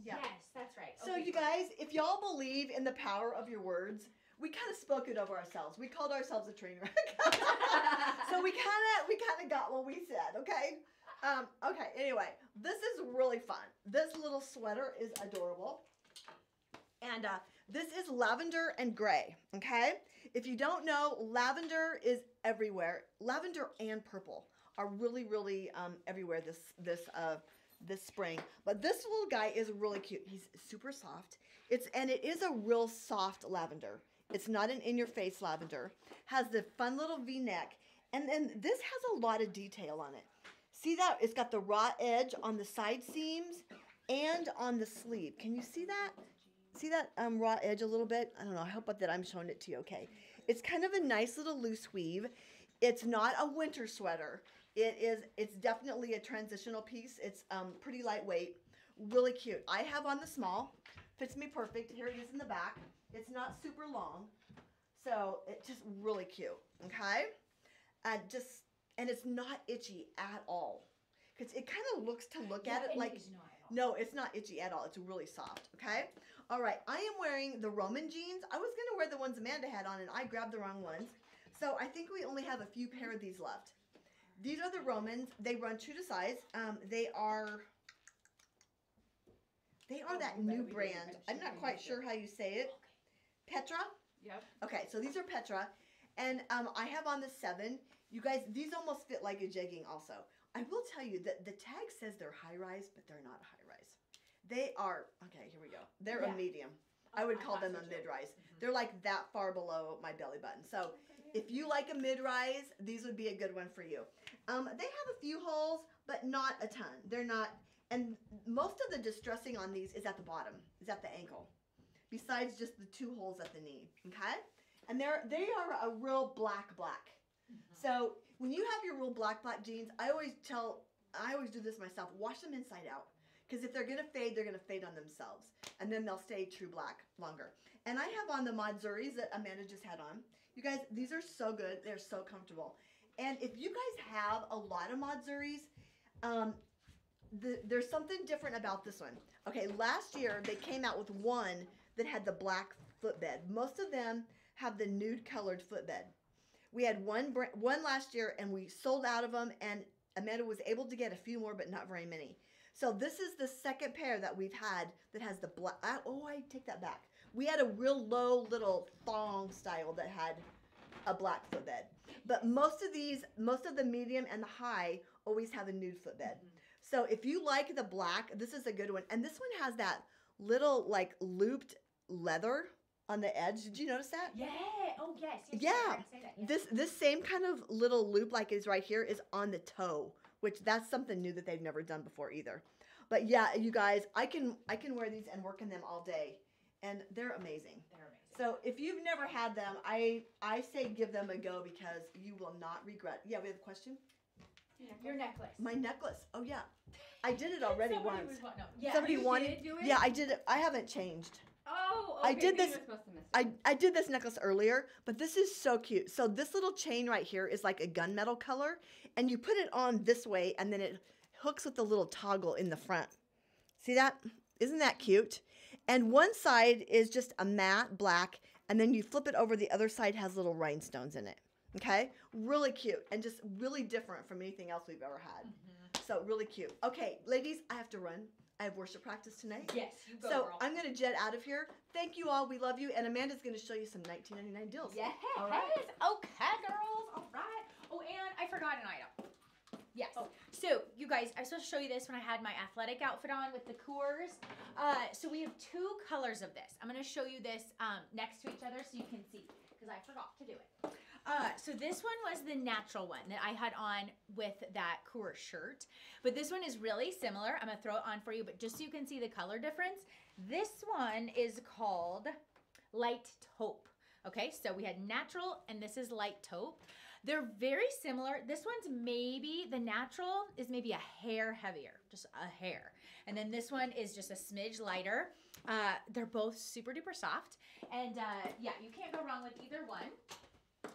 Yeah. yes, that's right. So Okay, you guys, if y'all believe in the power of your words, we kind of spoke it over ourselves. We called ourselves a train wreck. so we kind of we kind of got what we said, okay? Um, okay. Anyway, this is really fun. This little sweater is adorable, and uh, this is lavender and gray. Okay. If you don't know, lavender is everywhere. Lavender and purple are really, really um, everywhere this this uh, this spring. But this little guy is really cute. He's super soft. It's and it is a real soft lavender. It's not an in-your-face lavender. Has the fun little V-neck, and then this has a lot of detail on it. See that? It's got the raw edge on the side seams and on the sleeve. Can you see that? See that um, raw edge a little bit? I don't know. I hope that I'm showing it to you okay. It's kind of a nice little loose weave. It's not a winter sweater. It is. It's definitely a transitional piece. It's um, pretty lightweight, really cute. I have on the small. Fits me perfect. Here it is in the back. It's not super long, so it's just really cute. Okay, and just and it's not itchy at all because it kind of looks to look at it like it's not at all. no, it's not itchy at all. It's really soft. Okay. All right. I am wearing the Roman jeans. I was gonna wear the ones Amanda had on, and I grabbed the wrong ones. So I think we only have a few pair of these left. These are the Romans. They run true to size. Um, they are. They are Oh, that new brand. I'm not quite sure how you say it. Petra. Yep. Okay, so these are Petra, and um, I have on the seven. You guys, these almost fit like a jegging. Also, I will tell you that the tag says they're high rise, but they're not high rise. They are okay. Here we go. They're Yeah. a medium. I would call them a mid rise. Mhm. They're like that far below my belly button. So if you like a mid rise, these would be a good one for you. Um, they have a few holes, but not a ton. They're not, and most of the distressing on these is at the bottom, is at the ankle, besides just the two holes at the knee. Okay, and they're they are a real black black. So when you have your real black black jeans, I always tell, I always do this myself. Wash them inside out. Because if they're gonna fade, they're gonna fade on themselves, and then they'll stay true black longer. And I have on the Modzoris that Amanda just had on. You guys, these are so good. They're so comfortable. And if you guys have a lot of Modzoris, um, the, there's something different about this one. Okay, last year they came out with one that had the black footbed. Most of them have the nude colored footbed. We had one one last year, and we sold out of them. And Amanda was able to get a few more, but not very many. So this is the second pair that we've had that has the black. Oh, I take that back. We had a real low little thong style that had a black footbed. But most of these, most of the medium and the high always have a nude footbed. Mm-hmm. So if you like the black, this is a good one. And this one has that little like looped leather on the edge. Did you notice that? Yeah. Oh yes. yes, Yeah. I forgot to say that, yeah. This this same kind of little loop like is right here is on the toe, which that's something new that they've never done before either. But yeah, you guys, I can I can wear these and work in them all day, and they're amazing. They're amazing. So if you've never had them, I I say give them a go because you will not regret. Yeah, we have a question. Your necklace. My necklace. Oh yeah, I did it already Somebody once. was wa- no. Yeah. Somebody you wanted. did do it? Yeah, I did it. I haven't changed. Oh, I did then this- supposed to miss it. I, I did this necklace earlier, but this is so cute. So this little chain right here is like a gunmetal color, and you put it on this way, and then it hooks with the little toggle in the front. See that? Isn't that cute? And one side is just a matte black, and then you flip it over. The other side has little rhinestones in it. Okay, really cute, and just really different from anything else we've ever had. Mhm. So really cute. Okay, ladies, I have to run. I have worship practice tonight. Yes, go, So girl. I'm gonna jet out of here. Thank you all. We love you. And Amanda's gonna show you some 1999 deals. Yes. All right. Okay, girls. All right. Oh, and I forgot an item. Yes. So, you guys, I was supposed to show you this when I had my athletic outfit on with the Coors. Uh, so we have two colors of this. I'm going to show you this um, next to each other so you can see because I forgot to do it. Uh, so this one was the natural one that I had on with that Coors shirt. But this one is really similar. I'm going to throw it on for you, but just so you can see the color difference, this one is called Light Taupe. Okay, so we had natural and this is light taupe. They're very similar. This one's maybe, the natural is maybe a hair heavier, just a hair. And then this one is just a smidge lighter. Uh, they're both super duper soft. And uh, yeah, you can't go wrong with either one.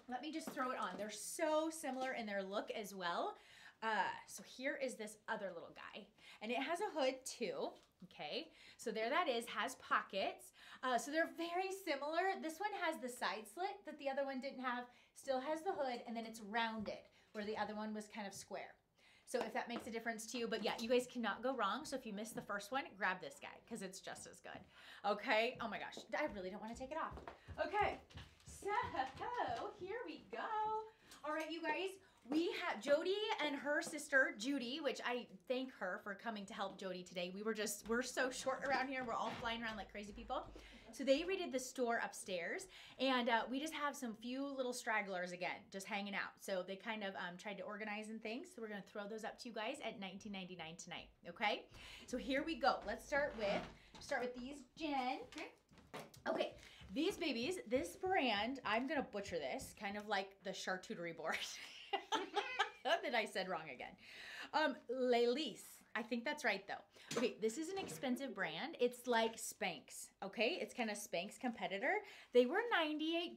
Let me just throw it on. They're so similar in their look as well. Uh, so here is this other little guy. And it has a hood too. Okay, so there that is, has pockets. Uh, so they're very similar. This one has the side slit that the other one didn't have, still has the hood, and then it's rounded, where the other one was kind of square. So if that makes a difference to you, but yeah, you guys cannot go wrong. So if you missed the first one, grab this guy because it's just as good. Okay. Oh my gosh, I really don't want to take it off. Okay. So here we go. All right, you guys. We have Jody and her sister Judy, which I thank her for coming to help Jody today. We were just we're so short around here. We're all flying around like crazy people. So they redid the store upstairs, and uh, we just have some few little stragglers again, just hanging out. So they kind of um, tried to organize and things. So we're gonna throw those up to you guys at 19.99 tonight. Okay. So here we go. Let's start with start with these, Jen. Okay. These babies, this brand, I'm gonna butcher this, kind of like the charcuterie board. that I said wrong again. Um, Lelis. I think that's right though. Okay, this is an expensive brand. It's like Spanx. Okay, it's kind of Spanx competitor. They were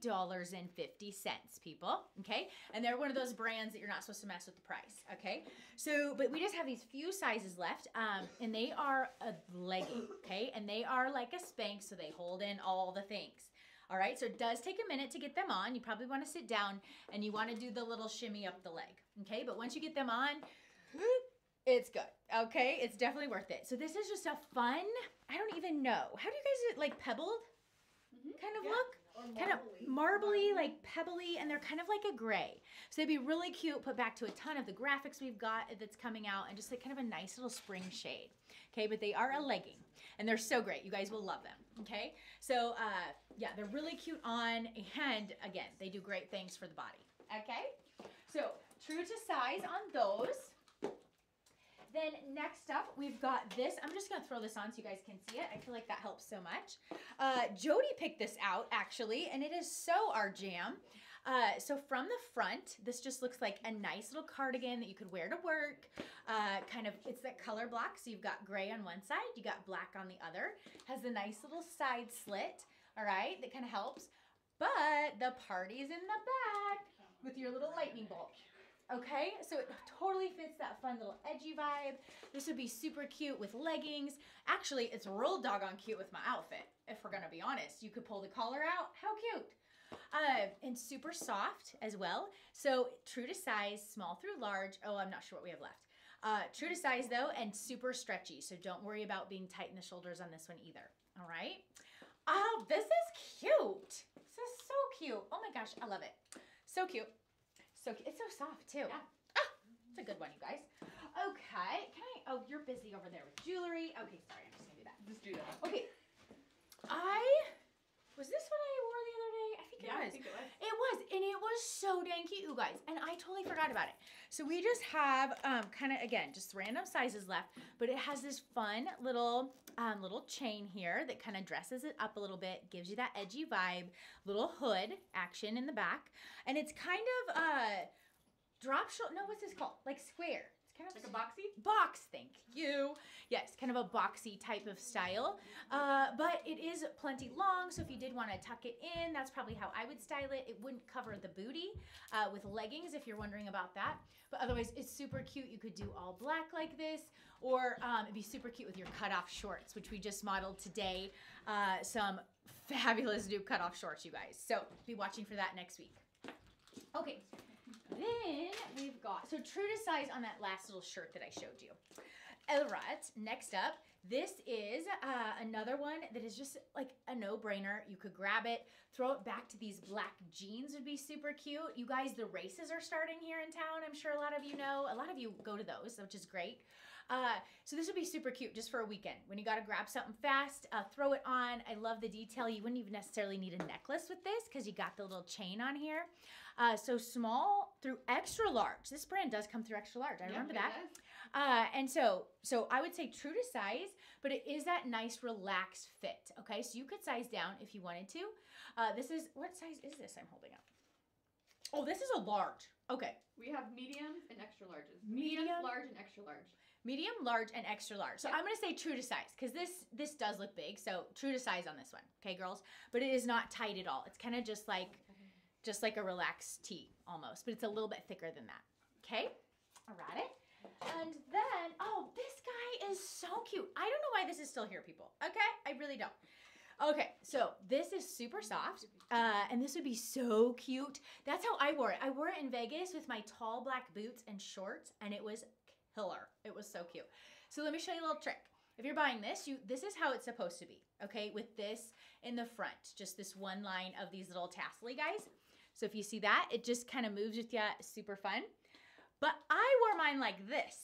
$98.50, people. Okay, and they're one of those brands that you're not supposed to mess with the price. Okay, so but we just have these few sizes left, um, and they are a legging. Okay, and they are like a Spanx, so they hold in all the things. All right, so it does take a minute to get them on. You probably want to sit down and you want to do the little shimmy up the leg. Okay, but once you get them on, it's good. Okay, it's definitely worth it. So this is just a fun. I don't even know. How do you guys like pebbled kind of Yeah. look? Kind of marbly, like pebbly, and they're kind of like a gray. So they'd be really cute. Put back to a ton of the graphics we've got that's coming out, and just like kind of a nice little spring shade. Okay, but they are a legging, and they're so great. You guys will love them. Okay, so uh, yeah, they're really cute on, and again, they do great things for the body. Okay, so true to size on those. Then next up, we've got this. I'm just gonna throw this on so you guys can see it. I feel like that helps so much. Uh, Jody picked this out actually, and it is so our jam. Uh, so from the front, this just looks like a nice little cardigan that you could wear to work. Uh, kind of, it's that color block. So you've got gray on one side, you got black on the other. Has a nice little side slit, all right, that kind of helps. But the party's in the back with your little lightning bolt. Okay, so it totally fits that fun little edgy vibe. This would be super cute with leggings. Actually, it's real doggone cute with my outfit, if we're gonna be honest. You could pull the collar out. How cute! Uh, and super soft as well. So true to size, small through large. Oh, I'm not sure what we have left. Uh, true to size though, and super stretchy. So don't worry about being tight in the shoulders on this one either. All right. Oh, this is cute. This is so cute. Oh my gosh, I love it. So cute. So it's so soft too. Yeah. Ah, it's a good one, you guys. Okay, can I? Oh, you're busy over there with jewelry. Okay, sorry, I'm just gonna do that. Just do that. Okay, I was this what I wore the other day? I think Yeah, it was. it was. It was, and it was so dang cute, you guys. And I totally forgot about it. So we just have um, kind of again just random sizes left, but it has this fun little um, little chain here that kind of dresses it up a little bit, gives you that edgy vibe. Little hood action in the back, and it's kind of uh drop shoulder. No, what's this called? Like square. Kind of Like a boxy? box. Thank you. Yes, kind of a boxy type of style, uh, but it is plenty long. So if you did want to tuck it in, that's probably how I would style it. It wouldn't cover the booty uh, with leggings if you're wondering about that. But otherwise, it's super cute. You could do all black like this, or um, it'd be super cute with your cutoff shorts, which we just modeled today. Uh, some fabulous new cutoff shorts, you guys. So be watching for that next week. Okay, then we've got so true to size on that last little shirt that I showed you. All right, next up, this is uh, another one that is just like a no-brainer. You could grab it, throw it back to these black jeans would be super cute. You guys, the races are starting here in town. I'm sure a lot of you know. A lot of you go to those, which is great. Uh, so this would be super cute just for a weekend when you got to grab something fast, uh, throw it on. I love the detail. You wouldn't even necessarily need a necklace with this because you got the little chain on here. Uh, so small through extra large. This brand does come through extra large. I remember that. Uh, and so, so I would say true to size, but it is that nice relaxed fit. Okay, so you could size down if you wanted to. Uh, this is what size is this I'm holding up? Oh, this is a large. Okay, We have mediums and extra larges. Medium? Medium, large, and extra large. Medium, large, and extra large. So. I'm gonna say true to size because this this does look big. So true to size on this one. Okay, girls, but it is not tight at all. It's kind of just like just like a relaxed tee almost, but it's a little bit thicker than that. Okay, alrighty. And then, oh, this guy is so cute. I don't know why this is still here, people. Okay, I really don't. Okay, so this is super soft, uh, and this would be so cute. That's how I wore it. I wore it in Vegas with my tall black boots and shorts, and it was It was so cute. So let me show you a little trick. If you're buying this, you this is how it's supposed to be. Okay, with this in the front, just this one line of these little tassely guys. So if you see that, it just kind of moves with you, super fun. But I wore mine like this.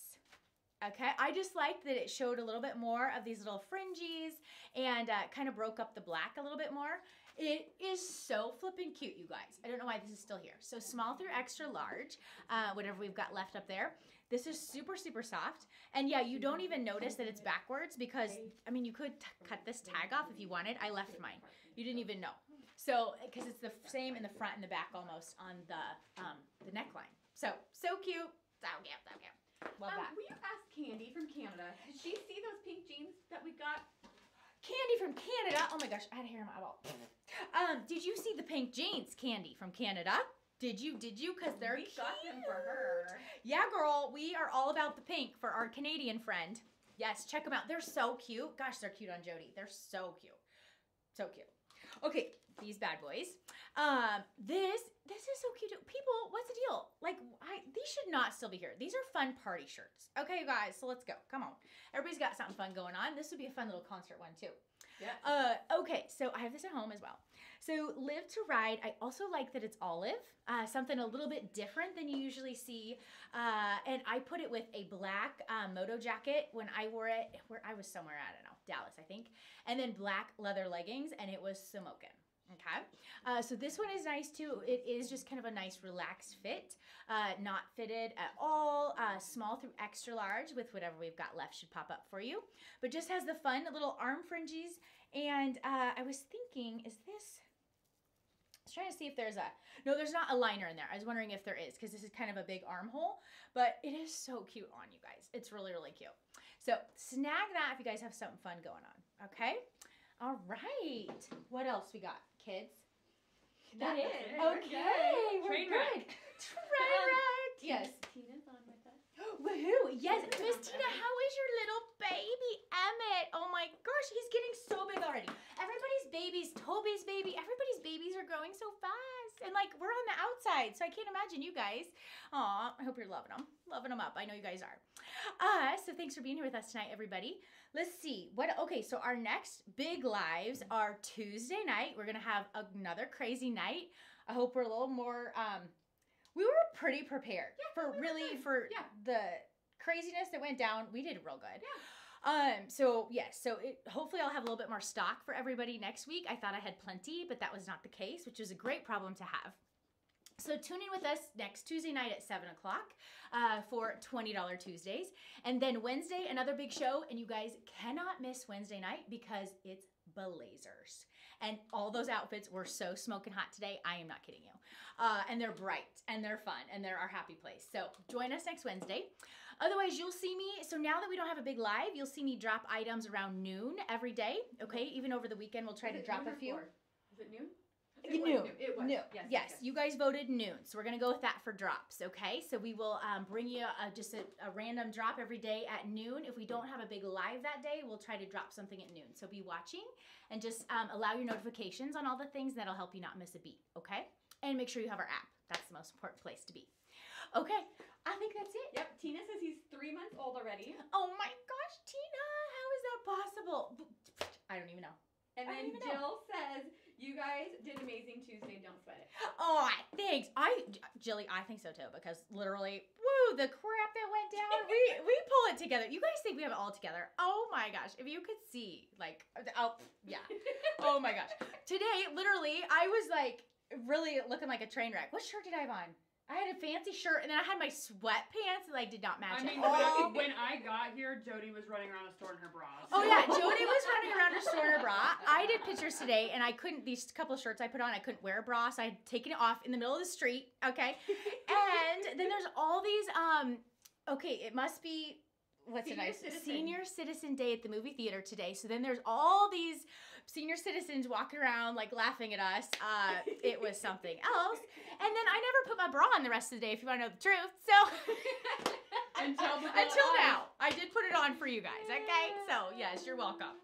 Okay, I just liked that it showed a little bit more of these little fringes and uh, kind of broke up the black a little bit more. It is so flippin' cute, you guys. I don't know why this is still here. So small through extra large, uh, whatever we've got left up there. This is super, super soft. And yeah, you don't even notice that it's backwards because, I mean, you could t- cut this tag off if you wanted. I left mine. You didn't even know. So, because it's the same in the front and the back almost on the um, the neckline. So, so cute. So cute, so cute. Love um, that. will you ask Candy from Canada? Did she see those pink jeans that we got? Candy from Canada. Oh my gosh, I had hair in my eyeball. Um, did you see the pink jeans, Candy from Canada? Did you? Did you? Cause they're we got them for her. Yeah, girl, we are all about the pink for our Canadian friend. Yes, check them out. They're so cute. Gosh, they're cute on Jody. They're so cute. So cute. Okay, these bad boys. Um, this this is so cute. People, what's the deal? Like, I these should not still be here. These are fun party shirts. Okay, you guys, so let's go. Come on. Everybody's got something fun going on. This would be a fun little concert one too. Yeah. Uh, okay, so I have this at home as well. So live to ride. I also like that it's olive, uh, something a little bit different than you usually see. Uh, and I put it with a black uh, moto jacket when I wore it. Where I was somewhere, I don't know, Dallas, I think, and then black leather leggings, and it was smoking. Okay, uh, so this one is nice too. It is just kind of a nice relaxed fit, uh, not fitted at all. Uh, small through extra large with whatever we've got left should pop up for you, but just has the fun little arm fringes. And uh, I was thinking, is this? I was trying to see if there's a no. There's not a liner in there. I was wondering if there is because this is kind of a big armhole, but it is so cute on you guys. It's really really cute. So snag that if you guys have something fun going on. Okay. All right. What else we got, kids? That is is. okay. We're Train good. wreck. Um, Train wreck. Yes. Tina's on with us. Woohoo! Yes, Miss Tina, how is your little baby Emmett? Oh my gosh, he's getting so big already. Everybody's babies, Toby's baby, everybody's babies are growing so fast. And like we're on the outside, so I can't imagine you guys. Aw, I hope you're loving them. Loving them up. I know you guys are. Uh, so thanks for being here with us tonight, everybody. Let's see. What okay, so our next big lives are Tuesday night. We're gonna have another crazy night. I hope we're a little more um we were pretty prepared for we really good. for Yeah. the craziness that went down. We did real good. Um. So yes. So it, hopefully I'll have a little bit more stock for everybody next week. I thought I had plenty, but that was not the case, which is a great problem to have. So tune in with us next Tuesday night at seven o'clock uh, for twenty dollar Tuesdays, and then Wednesday another big show, and you guys cannot miss Wednesday night because it's Blazers, and all those outfits were so smoking hot today. I am not kidding you, uh, and they're bright and they're fun and they're our happy place. So join us next Wednesday. Otherwise, you'll see me. So now that we don't have a big live, you'll see me drop items around noon every day. Okay, even over the weekend, we'll try to drop a few. four? Was it noon? It was noon. It was. Noon. Yes. Yes, you guys voted noon, so we're gonna go with that for drops. Okay, so we will um, bring you a, just a, a random drop every day at noon. If we don't have a big live that day, we'll try to drop something at noon. So be watching and just um, allow your notifications on all the things that'll help you not miss a beat. Okay, and make sure you have our app. That's the most important place to be. Okay, I think that's it. Yep. Tina says he's three months old already. Oh my gosh, Tina, how is that possible? I don't even know. And then even know. Jill says, "You guys did amazing Tuesday. Don't sweat it." Oh, thanks. I, Jilly, I think so too because literally, woo, the crap that went down. we we pull it together. You guys think we have it all together? Oh my gosh! If you could see, like, uh, oh yeah. Oh my gosh. Today, literally, I was like really looking like a train wreck. What shirt did I have on? I had a fancy shirt and then I had my sweatpants that like did not match I mean, at all. when, when I got here, Jody was running around a store in her bra. Oh yeah, Jody was running around her store in her bra. I did pictures today, and I couldn't. These couple of shirts I put on, I couldn't wear a bra, so I had taken it off in the middle of the street. Okay, and then there's all these. Um, okay, it must be what's Senior it nice Citizen. Senior Citizen Day at the movie theater today. So then there's all these senior citizens walking around like laughing at us. Uh, it was something else. And then I never put my bra on the rest of the day. If you want to know the truth, so. Until Until now, I did put it on for you guys. Okay, so yes, you're welcome.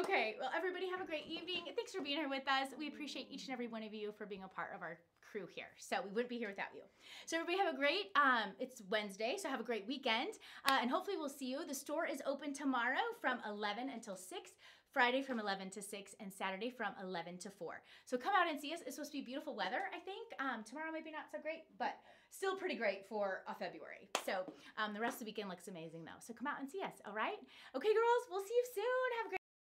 Okay, well, everybody have a great evening. Thanks for being here with us. We appreciate each and every one of you for being a part of our crew here. So we wouldn't be here without you. So everybody have a great. Um, it's Wednesday, so have a great weekend, uh, and hopefully we'll see you. The store is open tomorrow from 11 until 6. Friday from 11 to 6 and Saturday from 11 to 4. So come out and see us. It's supposed to be beautiful weather, I think. Um, tomorrow maybe not so great, but still pretty great for a February. So um, the rest of the weekend looks amazing though. So come out and see us, all right? Okay, girls, we'll see you soon. Have a great